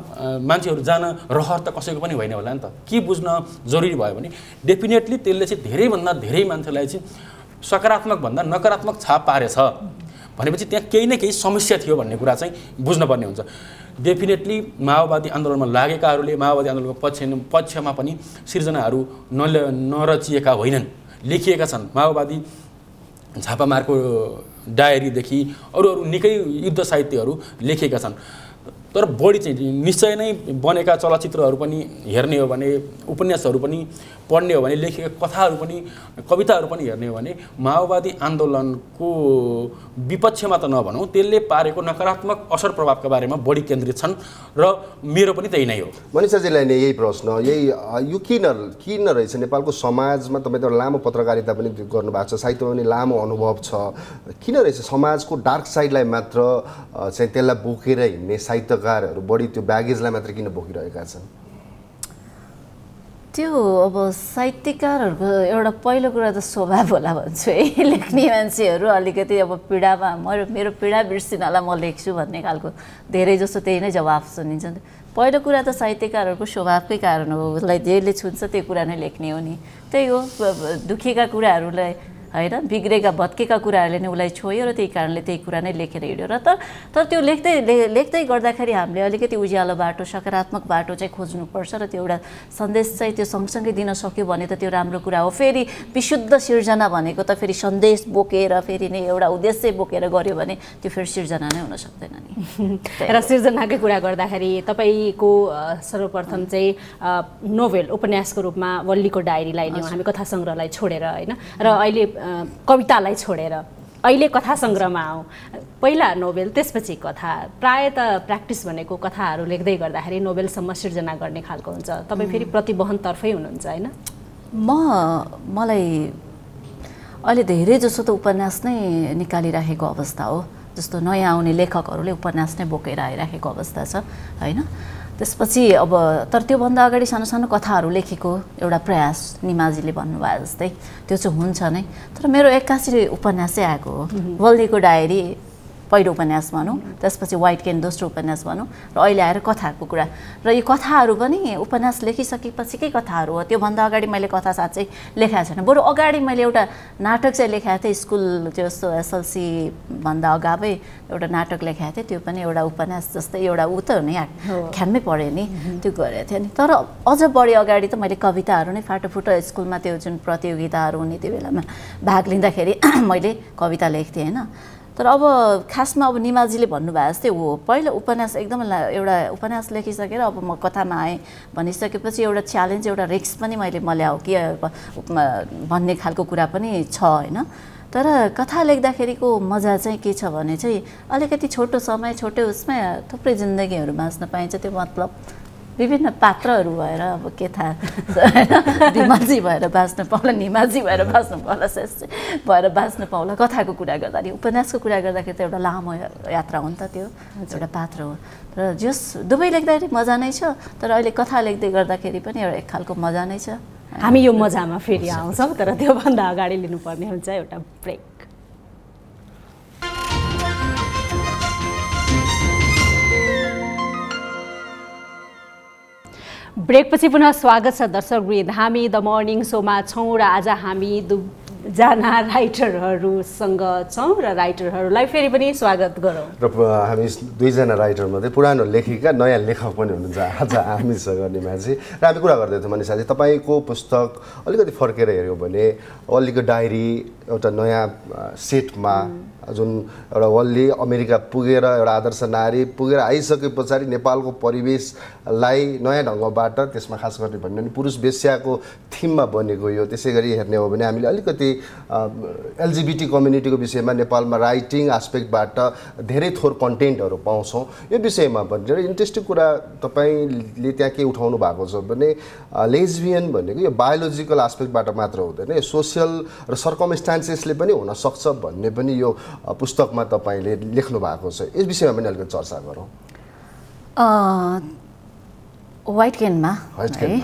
मान्छेहरू जान रहर त कसैको पनि होइन होला नि त। के बुझ्न जरुरी भयो भने डेफिनेटली त्यसले चाहिँ धेरैभन्दा धेरै मान्छेलाई चाहिँ सकारात्मक भन्दा नकारात्मक छाप पारेछ भनेपछि त्यहाँ केही न केही समस्या थियो भन्ने कुरा चाहिँ बुझ्नुपर्ने हुन्छ। डेफिनेटली माओवादी आन्दोलनमा लागेकाहरूले माओवादी आन्दोलनको पक्ष पक्षमा पनि सिर्जनाहरू नल नरचिएका होइनन्। लेखिएका छन्। माओवादी झापामारको डायरीदेखि अरू अरू निकै युद्ध साहित्यहरू लेखिएका छन्। तर बढी चाहिँ निश्चय नै बनेका चलचित्रहरू पनि हेर्ने हो भने उपन्यासहरू पनि पढ्ने हो भने लेखेका कथाहरू पनि कविताहरू पनि हेर्ने हो भने माओवादी आन्दोलनको विपक्षमा त नभनौँ त्यसले पारेको नकारात्मक असर प्रभावका बारेमा बढी केन्द्रित छन् र मेरो पनि त्यही नै हो। मनिषाजीलाई नै यही प्रश्न यही यो किन किन रहेछ? नेपालको समाजमा तपाईँ त लामो पत्रकारिता पनि गर्नुभएको छ साहित्यमा पनि लामो अनुभव छ। किन रहेछ? समाजको डार्क साइडलाई मात्र चाहिँ त्यसलाई बोकेर हिँड्ने साहित्यकारहरू बढी त्यो ब्यागेजलाई मात्र किन बोकिरहेका छन्? त्यो अब साहित्यकारहरूको एउटा पहिलो कुरा त स्वभाव होला भन्छु है। लेख्ने मान्छेहरू अलिकति अब पीडामा मेरो मेरो पीडा बिर्सिनलाई म लेख्छु भन्ने खालको धेरै जस्तो त्यही नै जवाफ सुनिन्छ। पहिलो कुरा त साहित्यकारहरूको स्वभावकै कारण हो। उसलाई जेले छुन्छ त्यो कुरा नै लेख्ने हो नि। त्यही हो दुखेका कुराहरूलाई होइन? बिग्रेका भत्केका कुराहरूले नै उसलाई छोयो र त्यही कारणले त्यही कुरा नै लेखेर हिँड्यो र तर तर त्यो लेख्दै लेख्दै गर्दाखेरि हामीले अलिकति उज्यालो बाटो सकारात्मक बाटो चाहिँ खोज्नुपर्छ र त्यो एउटा सन्देश चाहिँ त्यो सँगसँगै दिन सक्यो भने त त्यो राम्रो कुरा हो। फेरि विशुद्ध सिर्जना भनेको त फेरि सन्देश बोकेर फेरि नै एउटा उद्देश्य बोकेर गऱ्यो भने त्यो फेरि सिर्जना नै हुन सक्दैन नि। र सिर्जनाकै कुरा गर्दाखेरि तपाईँको सर्वप्रथम चाहिँ नोभेल उपन्यासको रूपमा वल्लीको डायरीलाई नै हामी कथा सङ्ग्रहलाई छोडेर होइन? र अहिले कवितालाई छोडेर। अहिले कथा सङ्ग्रहमा आउँ। पहिला नोभेल त्यसपछि कथा। प्राय त प्र्याक्टिस भनेको कथाहरू लेख्दै गर्दाखेरि नोभेलसम्म सिर्जना गर्ने खालको हुन्छ। तपाईँ फेरि प्रतिवहनतर्फै हुनुहुन्छ होइन? म मलाई अहिले धेरै जसो त उपन्यास नै निकालिराखेको अवस्था हो। जस्तो नयाँ आउने लेखकहरूले उपन्यास नै बोकेर आइराखेको अवस्था छ होइन? त्यसपछि अब तर त्योभन्दा अगाडि सानो सानो कथाहरू लेखेको एउटा प्रयास निमाजीले भन्नुभयो जस्तै त्यो चाहिँ हुन्छ नै। तर मेरो एक्कासी उपन्यास चाहिँ आएको हो। वल्दीको डायरी पहिलो उपन्यास भनौँ त्यसपछि वाइट केन दोस्रो उपन्यास भनौँ र अहिले आएर कथाको कुरा। र यो कथाहरू पनि उपन्यास लेखिसकेपछिकै कथाहरू हो? त्योभन्दा अगाडि मैले कथा साँच्चै लेखाएको छैन। बरु अगाडि मैले एउटा नाटक चाहिँ लेखाएको थिएँ स्कुल जस्तो एसएलसी भन्दा अगावै एउटा नाटक लेखाएको थिएँ। त्यो पनि एउटा उपन्यास जस्तै एउटा ऊ त हो नि ख्यानमै पढेँ नि। त्यो गरेको थिएँ नि तर अझ बढी अगाडि त मैले कविताहरू नै फाटोफुटो स्कुलमा त्यो जुन प्रतियोगिताहरू हुने त्यो बेलामा भाग लिँदाखेरि मैले कविता लेख्थेँ होइन। तर अब खासमा अब निमाजीले भन्नुभयो जस्तै हो पहिलो उपन्यास एकदमै एउटा उपन्यास लेखिसकेर अब म कथामा आएँ भनिसकेपछि एउटा च्यालेन्ज एउटा रिक्स पनि मैले मल्याउ कि भन्ने खालको कुरा पनि छ होइन? तर कथा लेख्दाखेरिको मजा चाहिँ के छ भने चाहिँ अलिकति छोटो समय छोटो उसमै थुप्रै जिन्दगीहरू बाँच्न पाइन्छ त्यो मतलब। विभिन्न पात्रहरू भएर अब के थाहा होइन धिमाजी भएर बाँच्न पाउला निमाजी भएर बाँच्न पाउला शेष भएर बाँच्न पाउला कथाको कुरा गर्दाखेरि उपन्यासको कुरा गर्दाखेरि त एउटा लामो यात्रा हो नि त त्यो एउटा पात्र हो। र जस दुवै लेख्दाखेरि मजा नै छ तर अहिले कथा लेख्दै गर्दाखेरि पनि एउटा एक खालको मजा नै छ। हामी यो मजामा फेरि आउँछौँ तर त्योभन्दा अगाडि लिनुपर्ने हुन्छ एउटा ब्रेक। ब्रेकपछि पुनः स्वागत छ दर्शकवृन्द हामी द मर्निङ सोमा छौँ र आज हामी दु जना राइटरहरूसँग छौँ र राइटरहरूलाई फेरि पनि स्वागत गरौँ। र हामी दुईजना राइटर मात्रै पुरानो लेखिका नयाँ लेखक पनि हुनुहुन्छ आज हामीसँग निमाजी र हामी कुरा गर्दैथ्यौँ मनिषाजी तपाईँको पुस्तक अलिकति फर्केर हेऱ्यौँ भने वल्लीको डायरी एउटा नयाँ सेटमा जुन एउटा वल्ली अमेरिका पुगेर एउटा आदर्श नारी पुगेर आइसके पछाडि नेपालको परिवेशलाई नयाँ ढङ्गबाट त्यसमा खास गर्ने भन्यो भने पुरुष वेश्याको थिममा बनेको यो। त्यसै गरी हेर्ने हो भने हामीले अलिकति एलजिबिटी कम्युनिटीको विषयमा नेपालमा राइटिङ आस्पेक्टबाट धेरै थोर कन्टेन्टहरू पाउँछौँ। यो विषयमा पनि धेरै इन्ट्रेस्टिङ कुरा तपाईँले त्यहाँ के उठाउनु भएको छ भने लेजबियन भनेको यो बायोलोजिकल आस्पेक्टबाट मात्र हुँदैन। यो सोसियल र सर्कमस्टान्सेसले पनि हुनसक्छ भन्ने पनि यो पुस्तकमा तपाईँले लेख्नु भएको छ। यस विषयमा पनि अलिकति चर्चा गरौँ। वाइट क्यानमा है।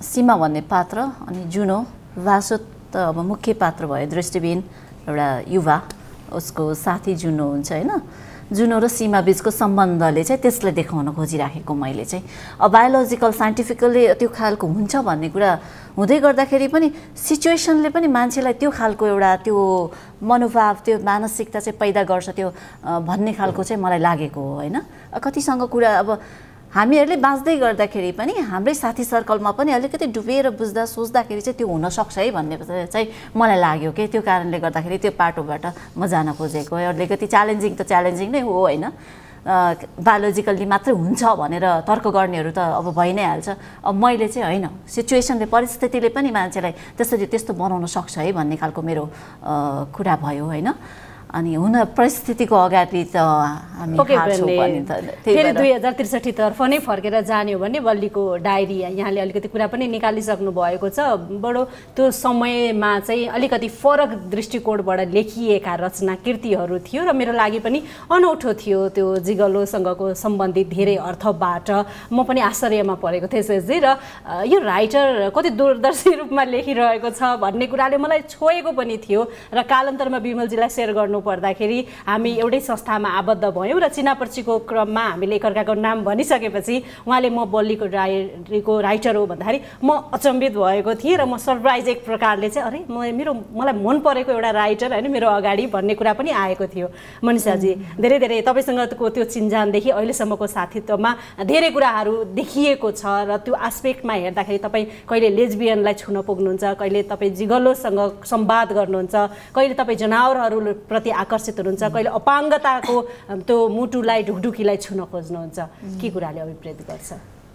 सीमा भन्ने पात्र अनि जुनो वासो त अब मुख्य पात्र भयो दृष्टिबिन एउटा युवा उसको साथी जुनो हुन्छ होइन। जुनो र सीमा बिचको सम्बन्धले चाहिँ त्यसलाई देखाउन खोजिराखेको मैले चाहिँ। अब बायोलोजिकल साइन्टिफिकल्ली त्यो खालको हुन्छ भन्ने कुरा हुँदै गर्दाखेरि पनि सिचुएसनले पनि मान्छेलाई त्यो खालको एउटा त्यो मनोभाव त्यो मानसिकता चाहिँ पैदा गर्छ त्यो भन्ने खालको चाहिँ मलाई लागेको हो होइन? कतिसँग कुरा अब हामीहरूले बाँच्दै गर्दाखेरि पनि हाम्रै साथी सर्कलमा पनि अलिकति डुबेर बुझ्दा सोच्दाखेरि चाहिँ त्यो हुनसक्छ है भन्ने चाहिँ मलाई लाग्यो कि? त्यो कारणले गर्दाखेरि त्यो पाटोबाट म जान खोजेको अलिकति च्यालेन्जिङ त च्यालेन्जिङ नै हो होइन। बायोलोजिकल्ली मात्रै हुन्छ भनेर तर्क गर्नेहरू त अब भइ नै हाल्छ। अब मैले चाहिँ होइन सिचुएसनले परिस्थितिले पनि मान्छेलाई त्यसरी त्यस्तो बनाउन सक्छ है भन्ने खालको मेरो कुरा भयो होइन। अनि हुन परिस्थितिको अगाडि त हामी फेरि दुई हजार त्रिसठीतर्फ नै फर्केर जाने हो भने बल्लीको डायरी यहाँले अलिकति कुरा पनि निकालिसक्नु भएको छ। बडो त्यो समयमा चाहिँ अलिकति फरक दृष्टिकोणबाट लेखिएका रचना कृतिहरू थियो र मेरो लागि पनि अनौठो थियो त्यो जिगलोसँगको सम्बन्धित धेरै अर्थबाट। म पनि आश्चर्यमा परेको थिएँ शेषजी र यो राइटर कति दूरदर्शी रूपमा लेखिरहेको छ भन्ने कुराले मलाई छोएको पनि थियो र कालान्तरमा विमलजीलाई सेयर गर्नु पर्दाखेरि हामी एउटै संस्थामा आबद्ध भयौँ र चिनापर्चीको क्रममा हामीले एकअर्काको नाम भनिसकेपछि उहाँले म बल्लीको डायरीको राइटर हो भन्दाखेरि म अचम्बित भएको थिएँ र म सरप्राइज एक प्रकारले चाहिँ अरे म मेरो मलाई मन परेको एउटा राइटर होइन मेरो अगाडि भन्ने कुरा पनि आएको थियो। मनिषाजी धेरै धेरै तपाईँसँगको त्यो चिन्जानदेखि अहिलेसम्मको साथीत्वमा धेरै कुराहरू देखिएको छ र त्यो आस्पेक्टमा हेर्दाखेरि तपाईँ कहिले लेजबियनलाई छुन पुग्नुहुन्छ कहिले तपाईँ जिगलोसँग संवाद गर्नुहुन्छ कहिले तपाईँ जनावरहरूप्रति आकर्षित हुनुहुन्छ। कहिले अपाङ्गताको त्यो मुटुलाई ढुकढुकीलाई छुन खोज्नुहुन्छ। के कुराले अभिप्रेत गर्छ?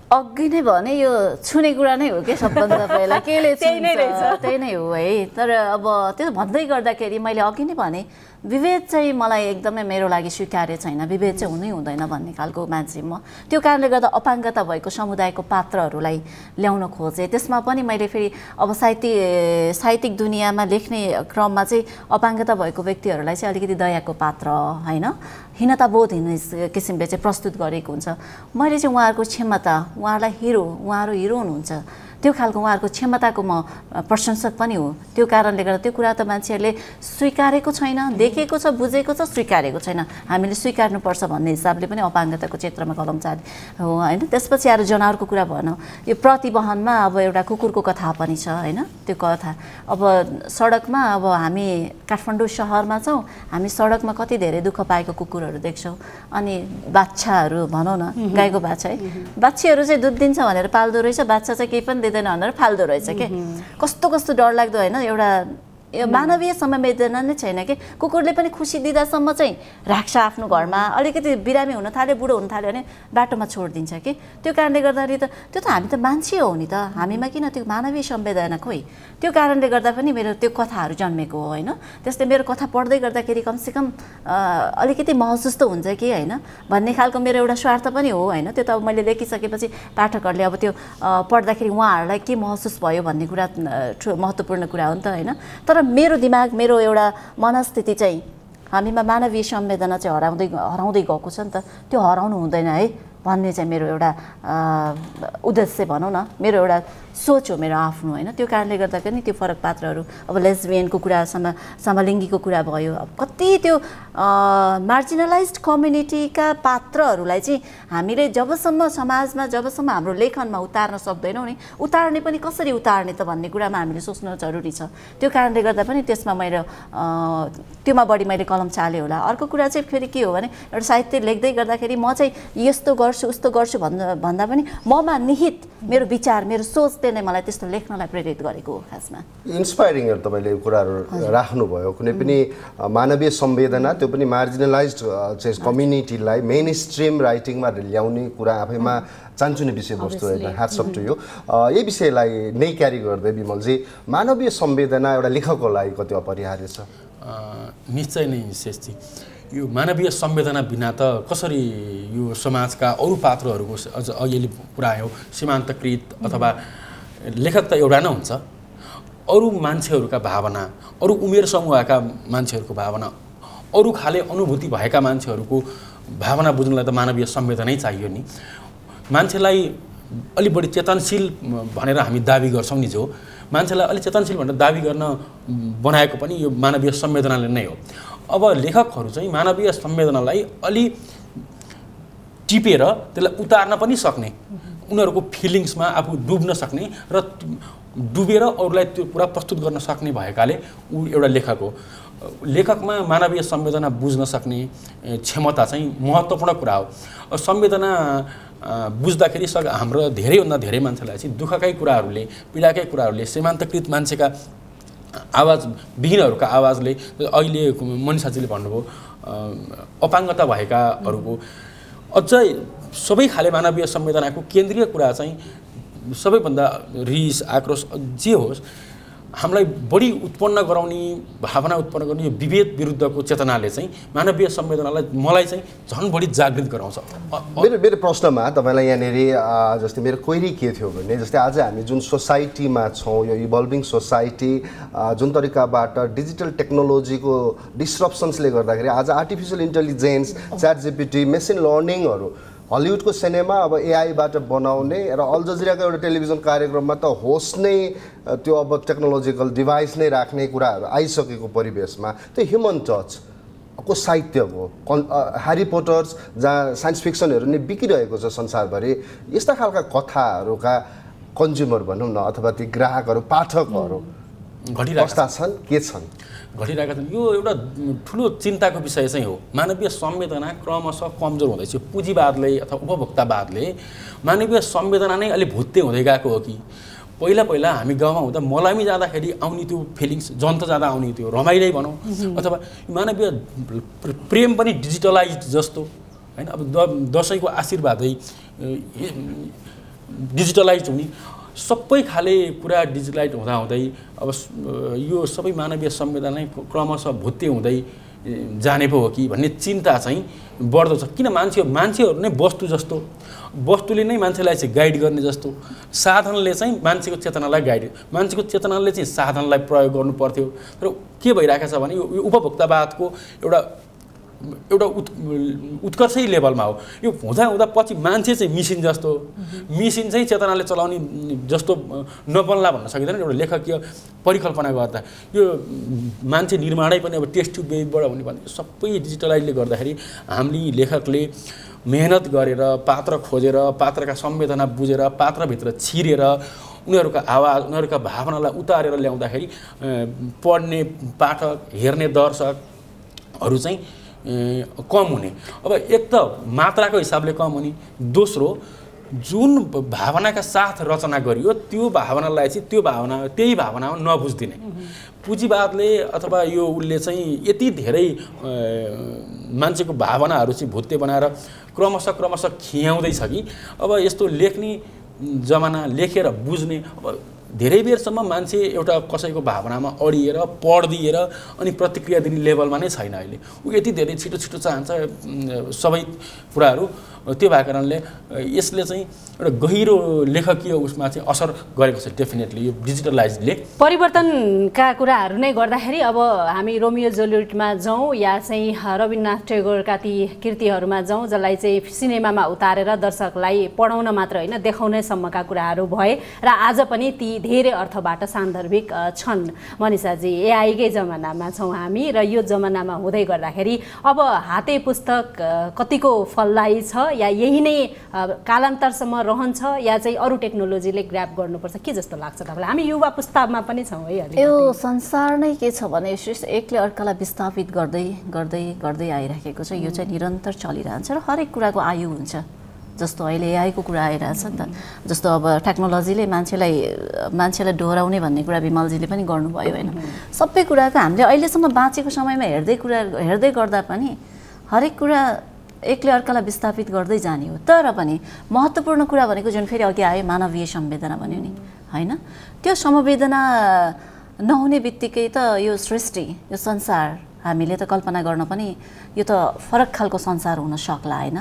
अघि नै भने यो छुने कुरा नै हो कि सबभन्दा पहिला? केले त्यही नै छुन्छ? त्यही नै हो है। तर अब त्यो भन्दै गर्दाखेरि मैले अघि नै भने विभेद चाहिँ मलाई एकदमै मेरो लागि स्वीकार्य छैन। विभेद चाहिँ हुनै हुँदैन भन्ने खालको मान्छे म। त्यो कारणले गर्दा अपाङ्गता भएको समुदायको पात्रहरूलाई ल्याउन खोजेँ। त्यसमा पनि मैले फेरि अब साहित्य साहित्यिक दुनियाँमा लेख्ने क्रममा चाहिँ अपाङ्गता भएको व्यक्तिहरूलाई चाहिँ अलिकति दयाको पात्र होइन? हीनताबोध हिँड्ने किसिमले चाहिँ प्रस्तुत गरेको हुन्छ। मैले चाहिँ उहाँहरूको क्षमता उहाँहरूलाई हिरो उहाँहरू हिरो हुनुहुन्छ। त्यो खालको उहाँहरूको क्षमताको म प्रशंसक पनि हो। त्यो कारणले गर्दा त्यो कुरा त मान्छेहरूले स्वीकारेको छैन देखेको छ बुझेको छ स्वीकारेको छैन। हामीले स्वीकार्नुपर्छ भन्ने हिसाबले पनि अपाङ्गताको क्षेत्रमा कलम चाले हो होइन? त्यसपछि आएर जनावरको कुरा भनौँ यो प्रतिवहनमा अब एउटा कुकुरको कथा पनि छ होइन? त्यो कथा। अब सडकमा अब हामी काठमाडौँ सहरमा छौँ हामी सडकमा कति धेरै दुःख पाएको कुकुरहरू देख्छौँ। अनि बाछाहरू भनौँ न गाईको बाछा है? बाछीहरू चाहिँ दुध दिन्छ भनेर पाल्दो रहेछ बाछा चाहिँ केही पनि दिँदैन भनेर फाल्दो रहेछ के? कस्तो कस्तो डरलाग्दो होइन एउटा मानवीय संवेदना नै छैन कि? कुकुरले पनि खुसी दिँदासम्म चाहिँ राख्छ आफ्नो घरमा। अलिकति बिरामी हुन थाल्यो बुढो हुन थाल्यो भने बाटोमा छोडिदिन्छ कि? त्यो कारणले गर्दाखेरि त त्यो त हामी त मान्छे हो नि त। हामीमा किन त्यो मानवीय संवेदना खोइ? त्यो कारणले गर्दा पनि मेरो त्यो कथाहरू जन्मेको हो होइन? त्यस्तै मेरो कथा पढ्दै गर्दाखेरि कमसेकम अलिकति महसुस त हुन्छ कि होइन? भन्ने खालको मेरो एउटा स्वार्थ पनि हो होइन? त्यो त अब मैले लेखिसकेपछि पाठकहरूले अब त्यो पढ्दाखेरि उहाँहरूलाई के महसुस भयो भन्ने कुरा महत्त्वपूर्ण कुरा हो नि त होइन? तर मेरो दिमाग मेरो एउटा मनस्थिति चाहिँ हामीमा मानवीय संवेदना चाहिँ हराउँदै हराउँदै गएको छ नि त। त्यो हराउनु हुँदैन है भन्ने चाहिँ मेरो एउटा उद्देश्य भनौँ न। मेरो एउटा सोच हो मेरो आफ्नो होइन। त्यो कारणले गर्दा पनि त्यो फरक पात्रहरू अब लेस्बियनको कुरा सम समलिङ्गीको कुरा भयो अब कति त्यो मार्जिनलाइज कम्युनिटीका पात्रहरूलाई चाहिँ हामीले जबसम्म समाजमा जबसम्म हाम्रो लेखनमा उतार्न सक्दैनौँ नि उतार्ने पनि कसरी उतार्ने त भन्ने कुरामा हामीले सोच्नु जरुरी छ। त्यो कारणले गर्दा पनि त्यसमा मेरो त्योमा बढी मैले कलम चालेँ होला। अर्को कुरा चाहिँ फेरि के हो भने एउटा साहित्य लेख्दै गर्दाखेरि म चाहिँ यस्तो गर्छु उस्तो गर्छु भन्दा भन्दा पनि ममा निहित मेरो विचार मेरो सोचले नै मलाई त्यस्तो लेख्नलाई प्रेरित गरेको हो खासमा। इन्सपायरिङहरू तपाईँले कुराहरू राख्नुभयो। कुनै पनि मानवीय संवेदना त्यो पनि मार्जिनलाइज चाहिँ कम्युनिटीलाई मेन स्ट्रिम राइटिङमा ल्याउने कुरा आफैमा चान्चुने विषयवस्तु होइन ह्याट्स अप टु यो अ, यही विषयलाई नै क्यारी गर्दै विमलजी मानवीय संवेदना एउटा लेखकको लागि कति अपरिहार्य छ? अ, निश्चय नै शेषजी। यो मानवीय संवेदना बिना त कसरी यो समाजका अरू पात्रहरूको अझ अहिले कुरा आयो? सीमान्तकृत अथवा लेखक त एउटा नै हुन्छ। अरू मान्छेहरूका भावना अरू उमेर समूहका मान्छेहरूको भावना अरू खाले अनुभूति भएका मान्छेहरूको भावना बुझ्नलाई त मानवीय संवेदनै चाहियो नि। मान्छेलाई अलिक बढी चेतनशील भनेर हामी दाबी गर्छौँ नि जो। मान्छेलाई अलिक चेतनशील भनेर दाबी गर्न बनाएको पनि यो मानवीय संवेदनाले नै हो। अब लेखकहरू चाहिँ मानवीय संवेदनालाई अलि टिपेर त्यसलाई उतार्न पनि सक्ने उनीहरूको फिलिङ्समा आफू डुब्न सक्ने र डुबेर अरूलाई त्यो पुरा प्रस्तुत गर्न सक्ने भएकाले ऊ एउटा लेखक हो। लेखकमा मानवीय संवेदना बुझ्न सक्ने क्षमता चाहिँ महत्त्वपूर्ण कुरा हो। संवेदना बुझ्दाखेरि सक हाम्रो धेरैभन्दा धेरै मान्छेलाई चाहिँ दुःखकै कुराहरूले पीडाकै कुराहरूले सीमान्तकृत मान्छेका आवाज विहीनहरूका आवाजले अहिले मनिषाजीले भन्नुभयो अपाङ्गता भएकाहरूको। अझै सबै खाले मानवीय संवेदनाको केन्द्रीय कुरा चाहिँ सबैभन्दा रिस आक्रोश जे होस् हामीलाई बढी उत्पन्न गराउने भावना उत्पन्न गर्ने यो विभेद विरुद्धको चेतनाले चाहिँ मानवीय संवेदनालाई मलाई चाहिँ झन् बढी जागृत गराउँछ। मेरो मेरो प्रश्नमा तपाईँलाई यहाँनिर जस्तै मेरो क्वेरी के थियो भने जस्तै आज हामी जुन सोसाइटीमा छौँ यो इभल्भिङ सोसाइटी जुन तरिकाबाट डिजिटल टेक्नोलोजीको डिस्ट्रप्सन्सले गर्दाखेरि आज artificial intelligence chat GPT machine लर्निङहरू हलिउडको सिनेमा अब एआईबाट बनाउने र अल जजिराको एउटा टेलिभिजन कार्यक्रममा त होस्ट नै त्यो अब टेक्नोलोजिकल डिभाइस नै राख्ने कुराहरू आइसकेको परिवेशमा त्यो ह्युमन टच को साहित्यको कन् ह्यारी पोटर्स जहाँ साइन्स फिक्सनहरू नै बिकिरहेको छ संसारभरि यस्ता खालका कथाहरूका कन्ज्युमर भनौँ न अथवा ती ग्राहकहरू पाठकहरू घटिरहेका छन्? के छन्? घटिरहेका छन्। यो एउटा ठुलो चिन्ताको विषय चाहिँ हो। मानवीय संवेदना क्रमशः कमजोर हुँदैछ। पुँजीवादले अथवा उपभोक्तावादले मानवीय संवेदना नै अलिक भुत्ते हुँदै गएको हो कि? पहिला पहिला हामी गाउँमा हुँदा मलामी जाँदाखेरि आउने त्यो फिलिङ्स जन्त जाँदा आउने त्यो रमाइलै भनौँ। अथवा मानवीय प्र- प्रेम पनि डिजिटलाइज जस्तो। होइन? अब द दसैँको आशीर्वादै डिजिटलाइज हुने। सबै खाले कुरा डिजिटलाइज हुँदाहुँदै अब यो सबै मानवीय संवेदना नै क्रमशः भुत्ते हुँदै जाने पो हो कि भन्ने चिन्ता चाहिँ बढ्दो छ। किन मान्छे मान्छेहरू नै वस्तु जस्तो वस्तुले नै मान्छेलाई चाहिँ गाइड गर्ने जस्तो। साधनले चाहिँ मान्छेको चेतनालाई गाइड मान्छेको चेतनाले चाहिँ साधनलाई प्रयोग गर्नु पर्थ्यो। तर के भइरहेको छ भने यो उपभोक्तावादको एउटा एउटा उत् उत्कर्षै लेभलमा हो। यो हुँदा हुँदा पछि मान्छे चाहिँ मिसिन जस्तो मिसिन चाहिँ चेतनाले चलाउने जस्तो नबन्ला भन्न सकिँदैन एउटा लेखकीय परिकल्पना गर्दा। यो मान्छे निर्माणै पनि अब टेस्ट बेबीबाट हुने भने सबै डिजिटलाइजले गर्दाखेरि हामीले लेखकले मेहनत गरेर पात्र खोजेर पात्रका संवेदना बुझेर पात्रभित्र छिरेर उनीहरूका आवाज उनीहरूका भावनालाई उतारेर ल्याउँदाखेरि पढ्ने पाठक हेर्ने दर्शकहरू चाहिँ कम हुने। अब एक त मात्राको हिसाबले कम हुने। दोस्रो जुन भावनाका साथ रचना गरियो त्यो भावनालाई चाहिँ त्यो भावना त्यही भावनामा नबुझिदिने। पुँजीवादले अथवा यो उसले चाहिँ यति धेरै मान्छेको भावनाहरू चाहिँ भुत्ते बनाएर क्रमशः क्रमशः खियाउँदैछ कि? अब यस्तो लेख्ने जमाना लेखेर बुझ्ने अब धेरै बेरसम्म मान्छे एउटा कसैको भावनामा अडिएर पढिदिएर अनि प्रतिक्रिया दिने लेभलमा नै छैन अहिले। ऊ यति धेरै छिटो छिटो चाहन्छ सबै कुराहरू। त्यो भएको कारणले यसले चाहिँ एउटा गहिरो लेखकीय उसमा चाहिँ असर गरेको छ डेफिनेटली यो डिजिटलाइजले परिवर्तनका कुराहरू नै गर्दाखेरि अब हामी रोमियो जोलियटमा जाउँ या चाहिँ रविन्द्रनाथ टेगोरका ती कृतिहरूमा जाउँ जसलाई चाहिँ सिनेमामा उतारेर दर्शकलाई पढाउन मात्र होइन देखाउनेसम्मका कुराहरू भए र आज पनि ती धेरै अर्थबाट सान्दर्भिक छन्। मनिषाजी एआईकै जमानामा छौँ हामी र यो जमानामा हुँदै गर्दाखेरि अब हाते पुस्तक कतिको फलदायी छ या यही नै कालान्तरसम्म रहन्छ या चाहिँ अरू टेक्नोलोजीले ग्राप गर्नुपर्छ के जस्तो लाग्छ तपाईँलाई? हामी युवा पुस्तावमा पनि छौँ है। यो संसार नै के छ भने एकले अर्कालाई विस्थापित गर्दै गर्दै गर्दै आइराखेको छ यो चाहिँ निरन्तर चलिरहन्छ र हरेक कुराको आयु हुन्छ जस्तो अहिले एआईको कुरा आइरहेछ नि त। जस्तो अब टेक्नोलोजीले मान्छेलाई मान्छेलाई डोहोऱ्याउने भन्ने कुरा विमलजीले पनि गर्नुभयो होइन। सबै कुराको हामीले अहिलेसम्म बाँचेको समयमा हेर्दै कुरा हेर्दै गर्दा पनि हरेक कुरा एकले अर्कालाई विस्थापित गर्दै जाने हो। तर पनि महत्त्वपूर्ण कुरा भनेको जुन फेरि अघि आयो मानवीय संवेदना भन्यो नि होइन? त्यो समवेदना नहुने बित्तिकै त यो सृष्टि यो संसार हामीले त कल्पना गर्न पनि यो त फरक खालको संसार हुन सक्ला होइन?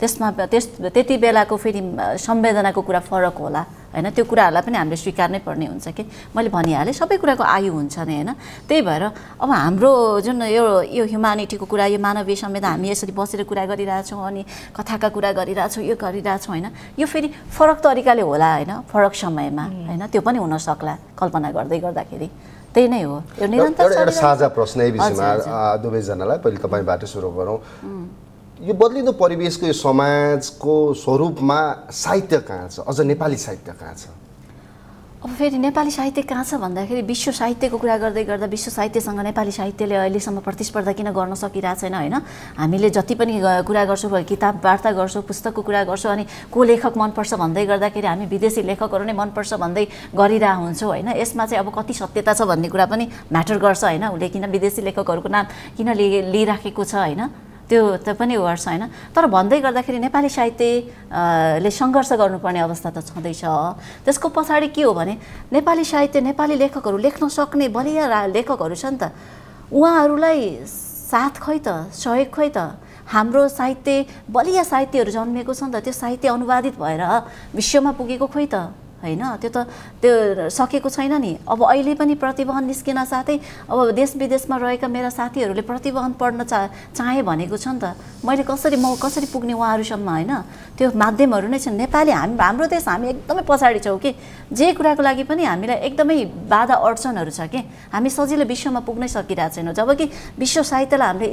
त्यसमा त्यस त्यति बेलाको फेरि संवेदनाको कुरा फरक होला। होइन? त्यो कुराहरूलाई पनि हामीले स्वीकार्नै पर्ने हुन्छ कि? मैले भनिहालेँ सबै कुराको आयु हुन्छ नि होइन? त्यही भएर अब हाम्रो जुन यो यो ह्युमानिटीको कुरा यो मानवीय संवेदना हामी यसरी बसेर कुरा गरिरहेछौँ अनि कथाका कुरा गरिरहेछौँ यो गरिरहेछौँ होइन? यो फेरि फरक तरिकाले होला होइन? फरक समयमा होइन? त्यो पनि हुन सक्ला कल्पना गर्दै गर्दाखेरि। त्यही नै हो। यो निरन्तर एउटा साझा। प्रश्न यही विषयमा दुवैजनालाई पहिले तपाईँबाट सुरु गरौँ। यो बदलिँदो परिवेशको यो समाजको स्वरूपमा साहित्य कहाँ छ? अझ नेपाली साहित्य कहाँ छ? अब फेरि नेपाली साहित्य कहाँ छ भन्दाखेरि विश्व साहित्यको कुरा गर्दै गर्दा विश्व साहित्यसँग नेपाली साहित्यले अहिलेसम्म प्रतिस्पर्धा किन गर्न सकिरहेको छैन होइन? हामीले जति पनि कुरा गर्छौँ किताब वार्ता गर्छौँ पुस्तकको कुरा गर्छौँ अनि को लेखक मनपर्छ भन्दै गर्दाखेरि हामी विदेशी लेखकहरू नै मनपर्छ भन्दै गरिरहेको हुन्छौँ होइन? यसमा चाहिँ अब कति सत्यता छ भन्ने कुरा पनि म्याटर गर्छ होइन? उसले किन विदेशी लेखकहरूको नाम किन लिइराखेको छ होइन? त्यो त पनि गर्छ होइन। तर भन्दै गर्दाखेरि नेपाली साहित्य अ, ले सङ्घर्ष गर्नुपर्ने अवस्था त छँदैछ। त्यसको पछाडि के हो भने नेपाली साहित्य नेपाली लेखकहरू लेख्न सक्ने बलिया लेखकहरू छ नि त। उहाँहरूलाई साथ खै त सहयोग खै त? हाम्रो साहित्य बलिया साहित्यहरू जन्मिएको छ नि त त्यो साहित्य अनुवादित भएर विश्वमा पुगेको खोइ त? होइन? त्यो त त्यो सकेको छैन नि। अब अहिले पनि प्रतिवहन निस्किन साथै अब देश विदेशमा रहेका मेरा साथीहरूले प्रतिवहन पढ्न चा चाहे भनेको छ नि त। मैले कसरी म कसरी पुग्ने उहाँहरूसम्म होइन? त्यो माध्यमहरू नै छन्। नेपाली हामी हाम्रो देश हामी एकदमै पछाडि छौँ कि। जे कुराको लागि पनि हामीलाई एकदमै बाधा अडचनहरू छ कि। हामी सजिलो विश्वमा पुग्नै सकिरहेको छैनौँ। जबकि विश्व साहित्यलाई हामीले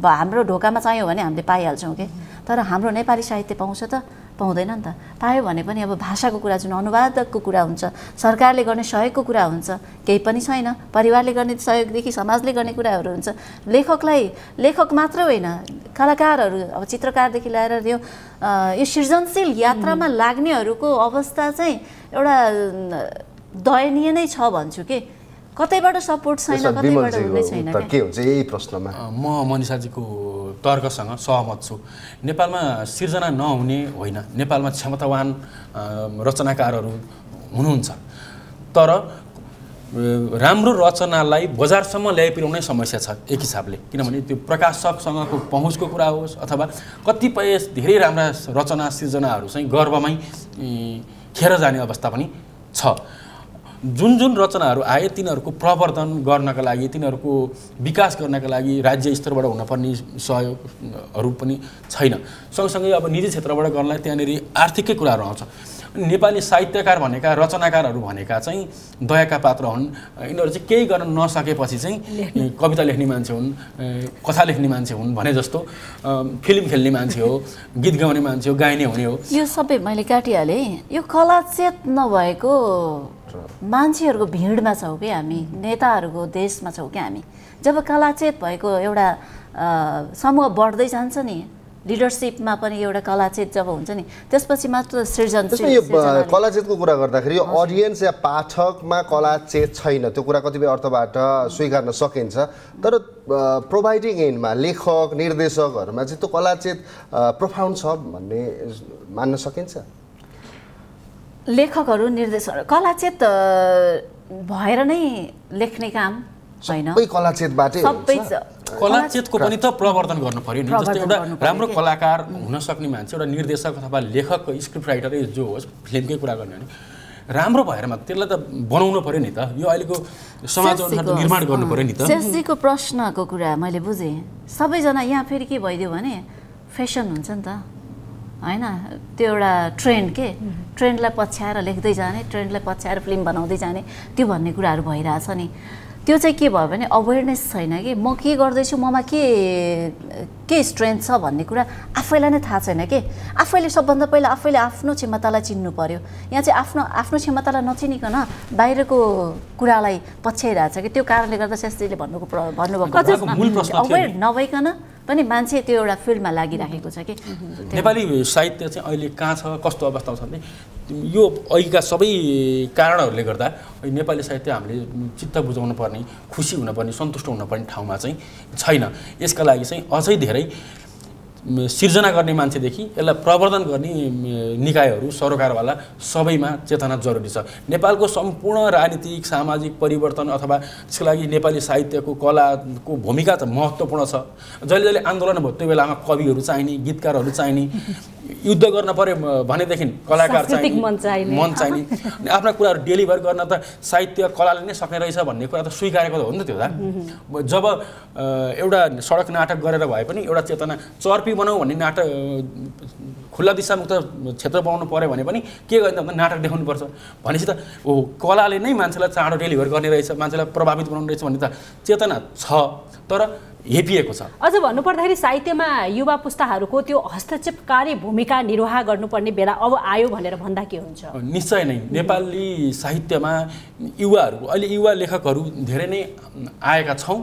हाम्रो ढोकामा चाहियो भने हामीले पाइहाल्छौँ कि। तर हाम्रो नेपाली साहित्य पाउँछ त। पाउँदैन नि त। पायो भने पनि अब भाषाको कुरा जुन अनुवादकको कुरा हुन्छ सरकारले गर्ने सहयोगको कुरा हुन्छ केही पनि छैन। परिवारले गर्ने सहयोगदेखि समाजले गर्ने कुराहरू हुन्छ। लेखकलाई लेखक मात्र होइन कलाकारहरू अब चित्रकारदेखि लिएर यो यो सृजनशील यात्रामा लाग्नेहरूको अवस्था चाहिँ एउटा दयनीय नै छ भन्छु कि? कतैबाट सपोर्ट छैन कतैबाट छैन के हुन्छ यही प्रश्नमा? म मनिषाजीको तर्कसँग सहमत छु। नेपालमा सिर्जना नहुने होइन। नेपालमा क्षमतावान रचनाकारहरू हुनुहुन्छ। तर राम्रो रचनालाई बजारसम्म ल्याइ पुर्याउनै समस्या छ एक हिसाबले। किनभने त्यो प्रकाशकसँगको पहुँचको कुरा होस् अथवा कतिपय धेरै राम्रा रचना सिर्जनाहरू चाहिँ गर्वमै खेर जाने अवस्था पनि छ। जुन जुन रचनाहरू आए तिनीहरूको प्रवर्धन गर्नका लागि तिनीहरूको विकास गर्नका लागि राज्य स्तरबाट हुनुपर्ने सहयोगहरू पनि छैन। सँगसँगै अब निजी क्षेत्रबाट गर्नलाई त्यहाँनिर आर्थिकै कुराहरू आउँछ नेपाली साहित्यकार भनेका रचनाकारहरू भनेका चाहिँ दयाका पात्र हुन्। यिनीहरू चाहिँ केही गर्न नसकेपछि चाहिँ कविता लेख्ने मान्छे हुन् कथा लेख्ने मान्छे हुन् भने जस्तो फिल्म खेल्ने मान्छे हो गीत गाउने मान्छे हो गाइने हुने हो। यो सबै मैले काटिहालेँ। यो कला चेत नभएको मान्छेहरूको भिडमा छौँ कि हामी? नेताहरूको देशमा छौँ कि हामी? जब कलाचेत भएको एउटा समूह बढ्दै जान्छ नि लिडरसिपमा पनि एउटा कलाचेत जब हुन्छ नि त्यसपछि मात्र त्यसमा यो कलाचेतको कुरा गर्दाखेरि अडियन्स या पाठकमा कलाचेत छैन। त्यो कुरा कतिपय अर्थबाट स्वीकार्न सकिन्छ। तर प्रोभाइडिङ एन्डमा लेखक निर्देशकहरूमा चाहिँ त्यो कलाचेत प्रोफाउन्ड छ भन्ने मान्न सकिन्छ। लेखकहरू निर्देशक कलाचेत भएर नै लेख्ने काम होइन सबै कलाचेतबाटै सबै हुन्छ। कला चेतको पनि त प्रवर्धन गर्नु पर्यो नि। जस्तै एउटा राम्रो? कलाकार हुन सक्ने मान्छे एउटा निर्देशक अथवा लेखक स्क्रिप्ट राइटरै जो होस् फिल्मकै कुरा गर्ने भने राम्रो भएर मात्र त्यसलाई त बनाउनु पर्यो नि त। यो अहिलेको समाज अनुसार निर्माण गर्नु पर्यो नि त। शेषजीको प्रश्नको कुरा मैले बुझेँ। सबैजना यहाँ फेरि के भइदियो भने फेसन हुन्छ नि त। होइन? त्यो एउटा ट्रेन्ड के? ट्रेन्डलाई पछ्याएर लेख्दै जाने ट्रेन्डलाई पछ्याएर फिल्म बनाउँदै जाने त्यो भन्ने कुराहरू भइरहेछ नि। त्यो चाहिँ के भयो भने अवेरनेस छैन कि? म के गर्दैछु? ममा के के स्ट्रेन्थ छ भन्ने कुरा आफैलाई नै थाहा छैन कि? आफैले सबभन्दा पहिला आफैले आफ्नो क्षमतालाई चिन्नु पर्यो। यहाँ चाहिँ आफ्नो आफ्नो क्षमतालाई नचिनिकन बाहिरको कुरालाई पछ्याइरहेछ कि? त्यो कारणले गर्दा शास्त्रीले भन्नुको भन्नुभएको अवेर। नभइकन पनि मान्छे त्यो एउटा फिल्डमा लागिराखेको छ कि? नेपाली साहित्य चाहिँ अहिले कहाँ छ कस्तो अवस्थामा छ भने यो अघिका सबै कारणहरूले गर्दा नेपाली साहित्य हामीले चित्त बुझाउनु पर्ने खुसी हुनुपर्ने सन्तुष्ट हुनुपर्ने ठाउँमा चाहिँ छैन। यसका लागि चाहिँ अझै धेरै सिर्जना गर्ने मान्छेदेखि यसलाई प्रवर्धन गर्ने निकायहरू सरोकारवाला सबैमा चेतना जरुरी छ। नेपालको सम्पूर्ण राजनीतिक सामाजिक परिवर्तन अथवा त्यसको लागि नेपाली साहित्यको कलाको भूमिका त महत्त्वपूर्ण छ। जहिले जहिले आन्दोलन भयो त्यो बेलामा कविहरू चाहिने गीतकारहरू चाहिने युद्ध गर्न पर्यो भनेदेखि कलाकार चाहिने मन चाहिने। अनि आफ्ना कुराहरू डेलिभर गर्न त साहित्य कलाले नै सक्ने रहेछ भन्ने कुरा त स्वीकारेको त हो नि त त्यो त। जब एउटा सडक नाटक गरेर भए पनि एउटा चेतना चर्पी बनाऊ भन्ने नाटक खुल्ला दिशामुक्त क्षेत्र बनाउनु पऱ्यो भने पनि के गर्ने भन्दा नाटक देखाउनुपर्छ भनेपछि त ओ कलाले नै मान्छेलाई चाँडो डेलिभर गर्ने रहेछ मान्छेलाई प्रभावित बनाउने रहेछ भन्ने त चेतना छ तर हेपिएको छ। अझ भन्नुपर्दाखेरि साहित्यमा युवा पुस्ताहरूको त्यो हस्तक्षेपकारी भूमिका निर्वाह गर्नुपर्ने बेला अब आयो भनेर भन्दा के हुन्छ? निश्चय नै। नेपाली साहित्यमा युवाहरू अहिले युवा लेखकहरू धेरै नै आएका छौँ।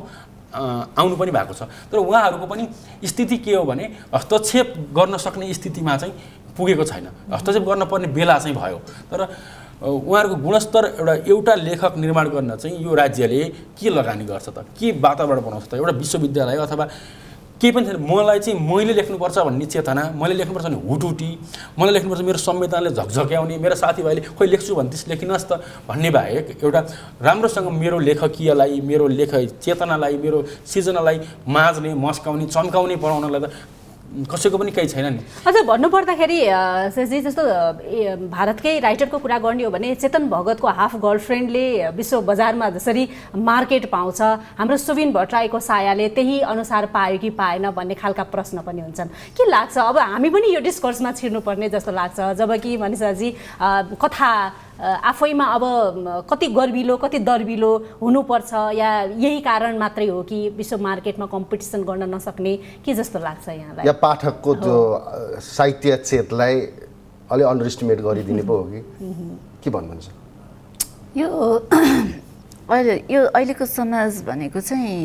आउनु पनि भएको छ। तर उहाँहरूको पनि स्थिति के हो भने हस्तक्षेप गर्न सक्ने स्थितिमा चाहिँ पुगेको छैन। हस्तक्षेप गर्न पर्ने बेला चाहिँ भयो। तर उहाँहरूको गुणस्तर एउटा एउटा लेखक निर्माण गर्न चाहिँ यो राज्यले के लगानी गर्छ त? के वातावरण बनाउँछ त? एउटा विश्वविद्यालय अथवा केही पनि छैन मलाई चाहिँ मैले लेख्नुपर्छ भन्ने चेतना मैले लेख्नुपर्छ भने हुटुटी मलाई लेख्नुपर्छ मेरो संविधानले झकझक्याउने मेरो साथीभाइले खोइ लेख्छु भने त्यस लेखिनुहोस् त भन्ने बाहेक एउटा राम्रोसँग मेरो लेखकीयलाई मेरो लेख चेतनालाई मेरो सृजनालाई माझ्ने मस्काउने चम्काउने बनाउनलाई त कसैको पनि केही छैन नि। अझ भन्नुपर्दाखेरि शेषजी जस्तो भारतकै राइटरको कुरा गर्ने हो भने चेतन भगतको हाफ गर्लफ्रेन्डले विश्व बजारमा जसरी मार्केट पाउँछ हाम्रो सुबिन भट्टराईको सायाले त्यही अनुसार पायो कि पाएन भन्ने खालका प्रश्न पनि हुन्छन्। के लाग्छ? अब हामी पनि यो डिस्कोर्समा छिर्नुपर्ने जस्तो लाग्छ। जबकि मनिषाजी अ, कथा आफैमा अब कति गर्विलो कति दर्विलो हुनुपर्छ या यही कारण मात्रै हो कि विश्व मार्केटमा कम्पिटिसन गर्न नसक्ने के जस्तो लाग्छ यहाँलाई? या पाठकको त्यो अ, साहित्य चेतलाई अलि अन्डर इस्टिमेट गरिदिने पो हो कि? के भन्नुहुन्छ? यो अहिले यो अहिलेको समाज भनेको चाहिँ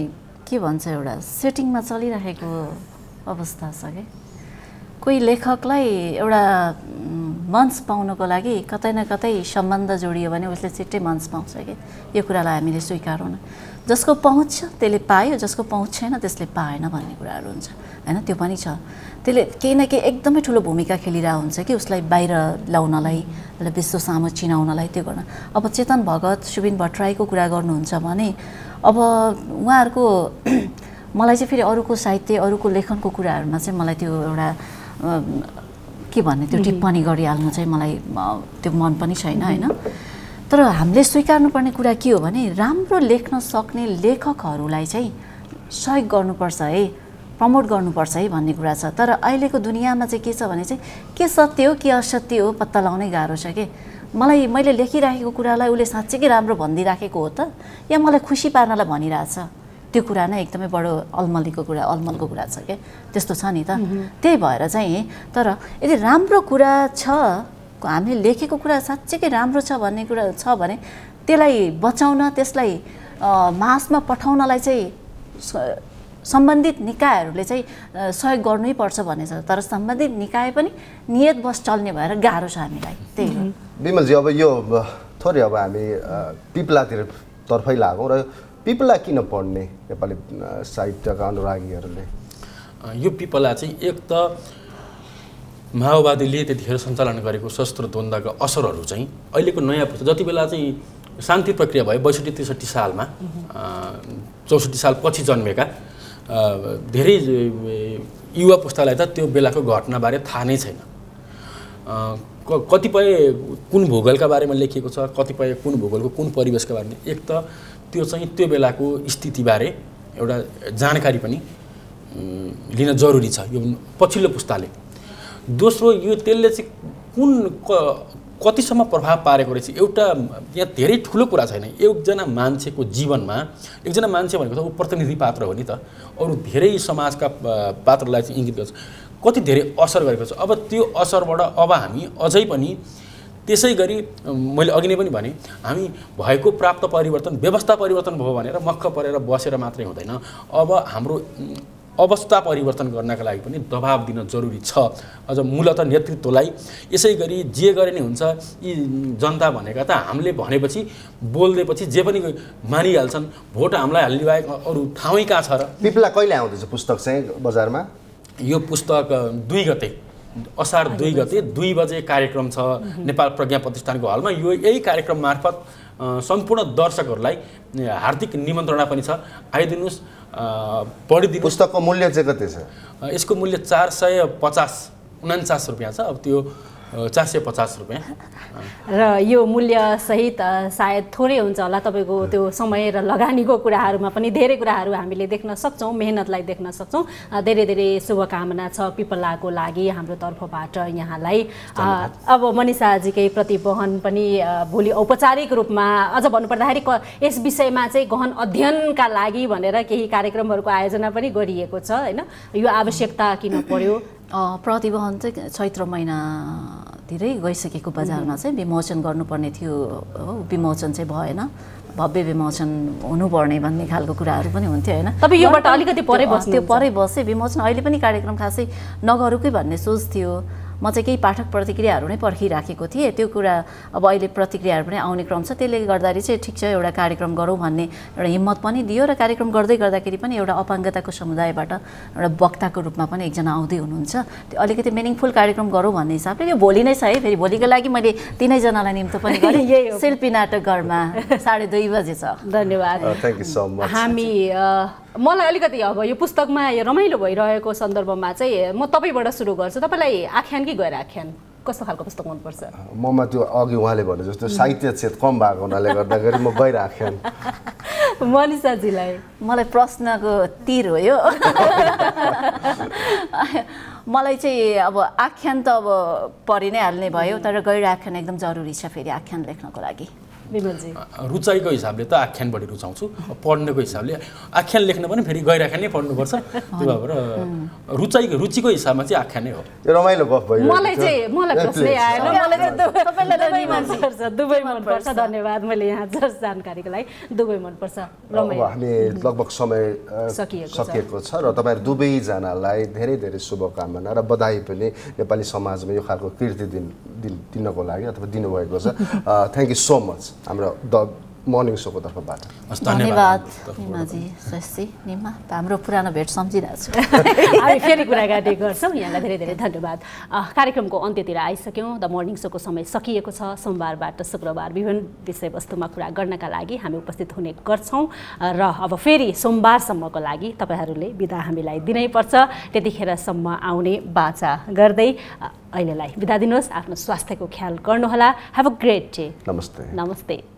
के भन्छ एउटा सेटिङमा चलिरहेको अवस्था छ क्या कोही लेखकलाई एउटा मञ्च पाउनको लागि कतै न कतै सम्बन्ध जोडियो भने उसले छिट्टै मञ्च पाउँछ कि? यो कुरालाई हामीले स्वीकारौँ जसको पहुँच छ त्यसले पायो जसको पहुँच छैन त्यसले पाएन भन्ने कुराहरू हुन्छ। होइन? त्यो पनि छ। त्यसले केही न केही एकदमै ठुलो भूमिका खेलिरहेको हुन्छ कि उसलाई बाहिर ल्याउनलाई उसलाई विश्व सामु चिनाउनलाई त्यो गर्न। अब चेतन भगत सुबिन भट्टराईको कुरा गर्नुहुन्छ भने अब उहाँहरूको मलाई चाहिँ फेरि अरूको साहित्य अरूको लेखनको कुराहरूमा चाहिँ मलाई त्यो एउटा के भन्ने त्यो टिप्पणी गरिहाल्नु चाहिँ मलाई त्यो मन पनि छैन होइन। तर हामीले स्वीकार्नुपर्ने कुरा के हो भने राम्रो लेख्न सक्ने लेखकहरूलाई चाहिँ सहयोग गर्नुपर्छ है। प्रमोट गर्नुपर्छ है भन्ने कुरा छ। तर अहिलेको दुनियाँमा चाहिँ के छ भने चाहिँ के सत्य हो के असत्य हो पत्ता लगाउनै गाह्रो छ कि? मलाई मैले लेखिराखेको कुरालाई उसले साँच्चैकै राम्रो भनिदिइराखेको हो त? या मलाई खुसी पार्नलाई भनिरहेछ? त्यो कुरा नै एकदमै बडो अलमलीको कुरा अलमलको कुरा छ क्या त्यस्तो छ नि त। त्यही भएर चाहिँ तर यदि राम्रो कुरा छ हामीले लेखेको कुरा साँच्चैकै राम्रो छ भन्ने कुरा छ भने त्यसलाई बचाउन त्यसलाई मासमा पठाउनलाई चाहिँ सम्बन्धित निकायहरूले चाहिँ सहयोग गर्नै पर्छ भन्ने छ। तर सम्बन्धित निकाय पनि नियत बस चल्ने भएर गाह्रो छ हामीलाई। त्यही हो। विमलजी अब यो थोरै अब हामी पिप्लातिर तर्फै लागौँ र पिप्ला किन पढ्ने नेपाली साहित्यका अनुरागीहरूले। यो पिपला चाहिँ एक त माओवादीले त्यतिखेर सञ्चालन गरेको सशस्त्र द्वन्द्वका असरहरू चाहिँ अहिलेको नयाँ पुस्ता जति बेला चाहिँ शान्ति प्रक्रिया भयो बैसठी त्रिसठी सालमा चौसठी साल पछि जन्मेका धेरै युवा पुस्तालाई त त्यो बेलाको घटनाबारे थाहा नै छैन। कतिपय कुन भूगोलका बारेमा लेखिएको छ कतिपय कुन भूगोलको कुन परिवेशका बारेमा एक त त्यो चाहिँ त्यो बेलाको स्थितिबारे एउटा जानकारी पनि लिन जरुरी छ यो पछिल्लो पुस्ताले। दोस्रो यो त्यसले चाहिँ कुन कतिसम्म प्रभाव पारेको रहेछ एउटा यहाँ धेरै ठुलो कुरा छैन। एकजना मान्छेको जीवनमा एकजना मान्छे भनेको त ऊ प्रतिनिधि पात्र हो नि त। अरू धेरै समाजका पात्रलाई चाहिँ इङ्गित गर्छ। कति धेरै असर गरेको छ। अब त्यो असरबाट अब हामी अझै पनि त्यसै गरी मैले अघि नै पनि भने हामी भएको प्राप्त परिवर्तन व्यवस्था परिवर्तन भयो भनेर मक्ख परेर बसेर मात्रै हुँदैन। अब हाम्रो अवस्था परिवर्तन गर्नका लागि पनि दबाब दिन जरुरी छ। अझ मूलत नेतृत्वलाई। यसै गरी जे गरे नि हुन्छ यी जनता भनेका त हामीले भनेपछि बोलिदिएपछि जे पनि मानिहाल्छन् भोट हामीलाई हाल्ने बाहेक अरू ठाउँै कहाँ छ र? पिप्ला कहिले आउँदैछ पुस्तक चाहिँ बजारमा? यो पुस्तक दुई गते। असार दुई गते दुई बजे कार्यक्रम छ नेपाल प्रज्ञा प्रतिष्ठानको हलमा। यो यही कार्यक्रम मार्फत सम्पूर्ण दर्शकहरूलाई हार्दिक निमन्त्रणा पनि छ। आइदिनुहोस् अ, पढिदिनुहोस् पुस्तकको मूल्य चाहिँ कति छ? यसको मूल्य चार सय पचास उनान्चास रुपियाँ छ। अब त्यो चार सय पचास रुपियाँ। र यो मूल्यसहित सायद थोरै हुन्छ होला तपाईँको त्यो समय र लगानीको कुराहरूमा पनि धेरै कुराहरू हामीले देख्न सक्छौँ मेहनतलाई देख्न सक्छौँ। धेरै धेरै शुभकामना छ पिपलाको लागि हाम्रो तर्फबाट यहाँलाई। अब मनिषाजीकै प्रतिवहन पनि भोलि औपचारिक रूपमा अझ भन्नुपर्दाखेरि क यस विषयमा चाहिँ गहन अध्ययनका लागि भनेर केही कार्यक्रमहरूको आयोजना पनि गरिएको छ होइन? यो आवश्यकता किन पर्यो? प्रतिवहन चाहिँ चैत्र महिनातिरै गइसकेको बजारमा चाहिँ विमोचन गर्नुपर्ने थियो हो। विमोचन चाहिँ भएन। भव्य विमोचन हुनुपर्ने भन्ने खालको कुराहरू पनि हुन्थ्यो होइन। तपाईँ योबाट अलिकति परै बस्नुहुन्छ। परै बसेँ। विमोचन अहिले पनि कार्यक्रम खासै नगरौँकै भन्ने सोच थियो। म चाहिँ केही पाठक प्रतिक्रियाहरू नै पर्खिराखेको थिएँ। त्यो कुरा अब अहिले प्रतिक्रियाहरू पनि आउने क्रम छ। त्यसले गर्दाखेरि चाहिँ ठिक छ एउटा कार्यक्रम गरौँ भन्ने एउटा हिम्मत पनि दियो र कार्यक्रम गर्दै गर्दाखेरि पनि एउटा अपाङ्गताको समुदायबाट एउटा वक्ताको रूपमा पनि एकजना आउँदै हुनुहुन्छ। त्यो अलिकति मिनिङफुल कार्यक्रम गरौँ भन्ने हिसाबले यो भोलि नै छ है। फेरि भोलिको लागि मैले तिनैजनालाई निम्तो पनि यही गरेँ हो। शिल्पी नाटकघरमा साढे दुई बजे छ। धन्यवाद। थ्याङ्क यू सो मच हामी अ, मलाई अलिकति अब यो पुस्तकमा यो रमाइलो भइरहेको सन्दर्भमा चाहिँ म तपाईँबाट सुरु गर्छु। तपाईँलाई आख्यान कि गएर आख्यान? कस्तो खालको पुस्तक मनपर्छ? ममा त्यो अघि उहाँले भने जस्तो साहित्य क्षेत्र कम भएको हुनाले गर्दाखेरि म गएर आख्यान। मनिषाजीलाई। मलाई प्रश्नको तिर हो यो। मलाई चाहिँ अब आख्यान त अब परि नै हाल्ने भयो तर गैर आख्यान एकदम जरुरी छ फेरि आख्यान लेख्नको लागि। रुचाइको हिसाबले त आख्यान बढी रुचाउँछु। पढ्नेको हिसाबले आख्यान लेख्न पनि फेरि गैर आख्यान नै पढ्नुपर्छ। त्यो भएर रुचाइको रुचिको हिसाबमा चाहिँ आख्यान हो। रमाइलो गफ भयो मलाई चाहिँ मलाई मनपर्छ। धन्यवाद मैले यहाँ जानकारीको लागि। दुवै मनपर्छ। हामी लगभग समय सकिएको छ। सकिएको छ र तपाईँहरू दुवैजनालाई धेरै धेरै शुभकामना र बधाई पनि नेपाली समाजमा यो खालको कृति दिन दिन दिनको लागि अथवा दिनुभएको छ। थ्याङ्क यू सो मच हाम्रो द मर्निङ सोको तर्फबाट। धन्यवाद। धन्यवाद निमाजी शशी निमा हाम्रो पुरानो भेट सम्झिरहेको छु। हामी फेरि कुराकानी गर्छौँ। यहाँलाई धेरै धेरै धन्यवाद। कार्यक्रमको अन्त्यतिर आइसक्यौँ। द मर्निङ सोको समय सकिएको छ। सोमबारबाट शुक्रबार विभिन्न विषयवस्तुमा कुरा गर्नका लागि हामी उपस्थित हुने गर्छौँ। र अब फेरि सोमबारसम्मको लागि तपाईँहरूले बिदा हामीलाई दिनैपर्छ। त्यतिखेरसम्म आउने बाचा गर्दै अहिलेलाई बिदा दिनुहोस्। आफ्नो स्वास्थ्यको ख्याल गर्नुहोला। हेभ अ ग्रेट डे नमस्ते। नमस्ते।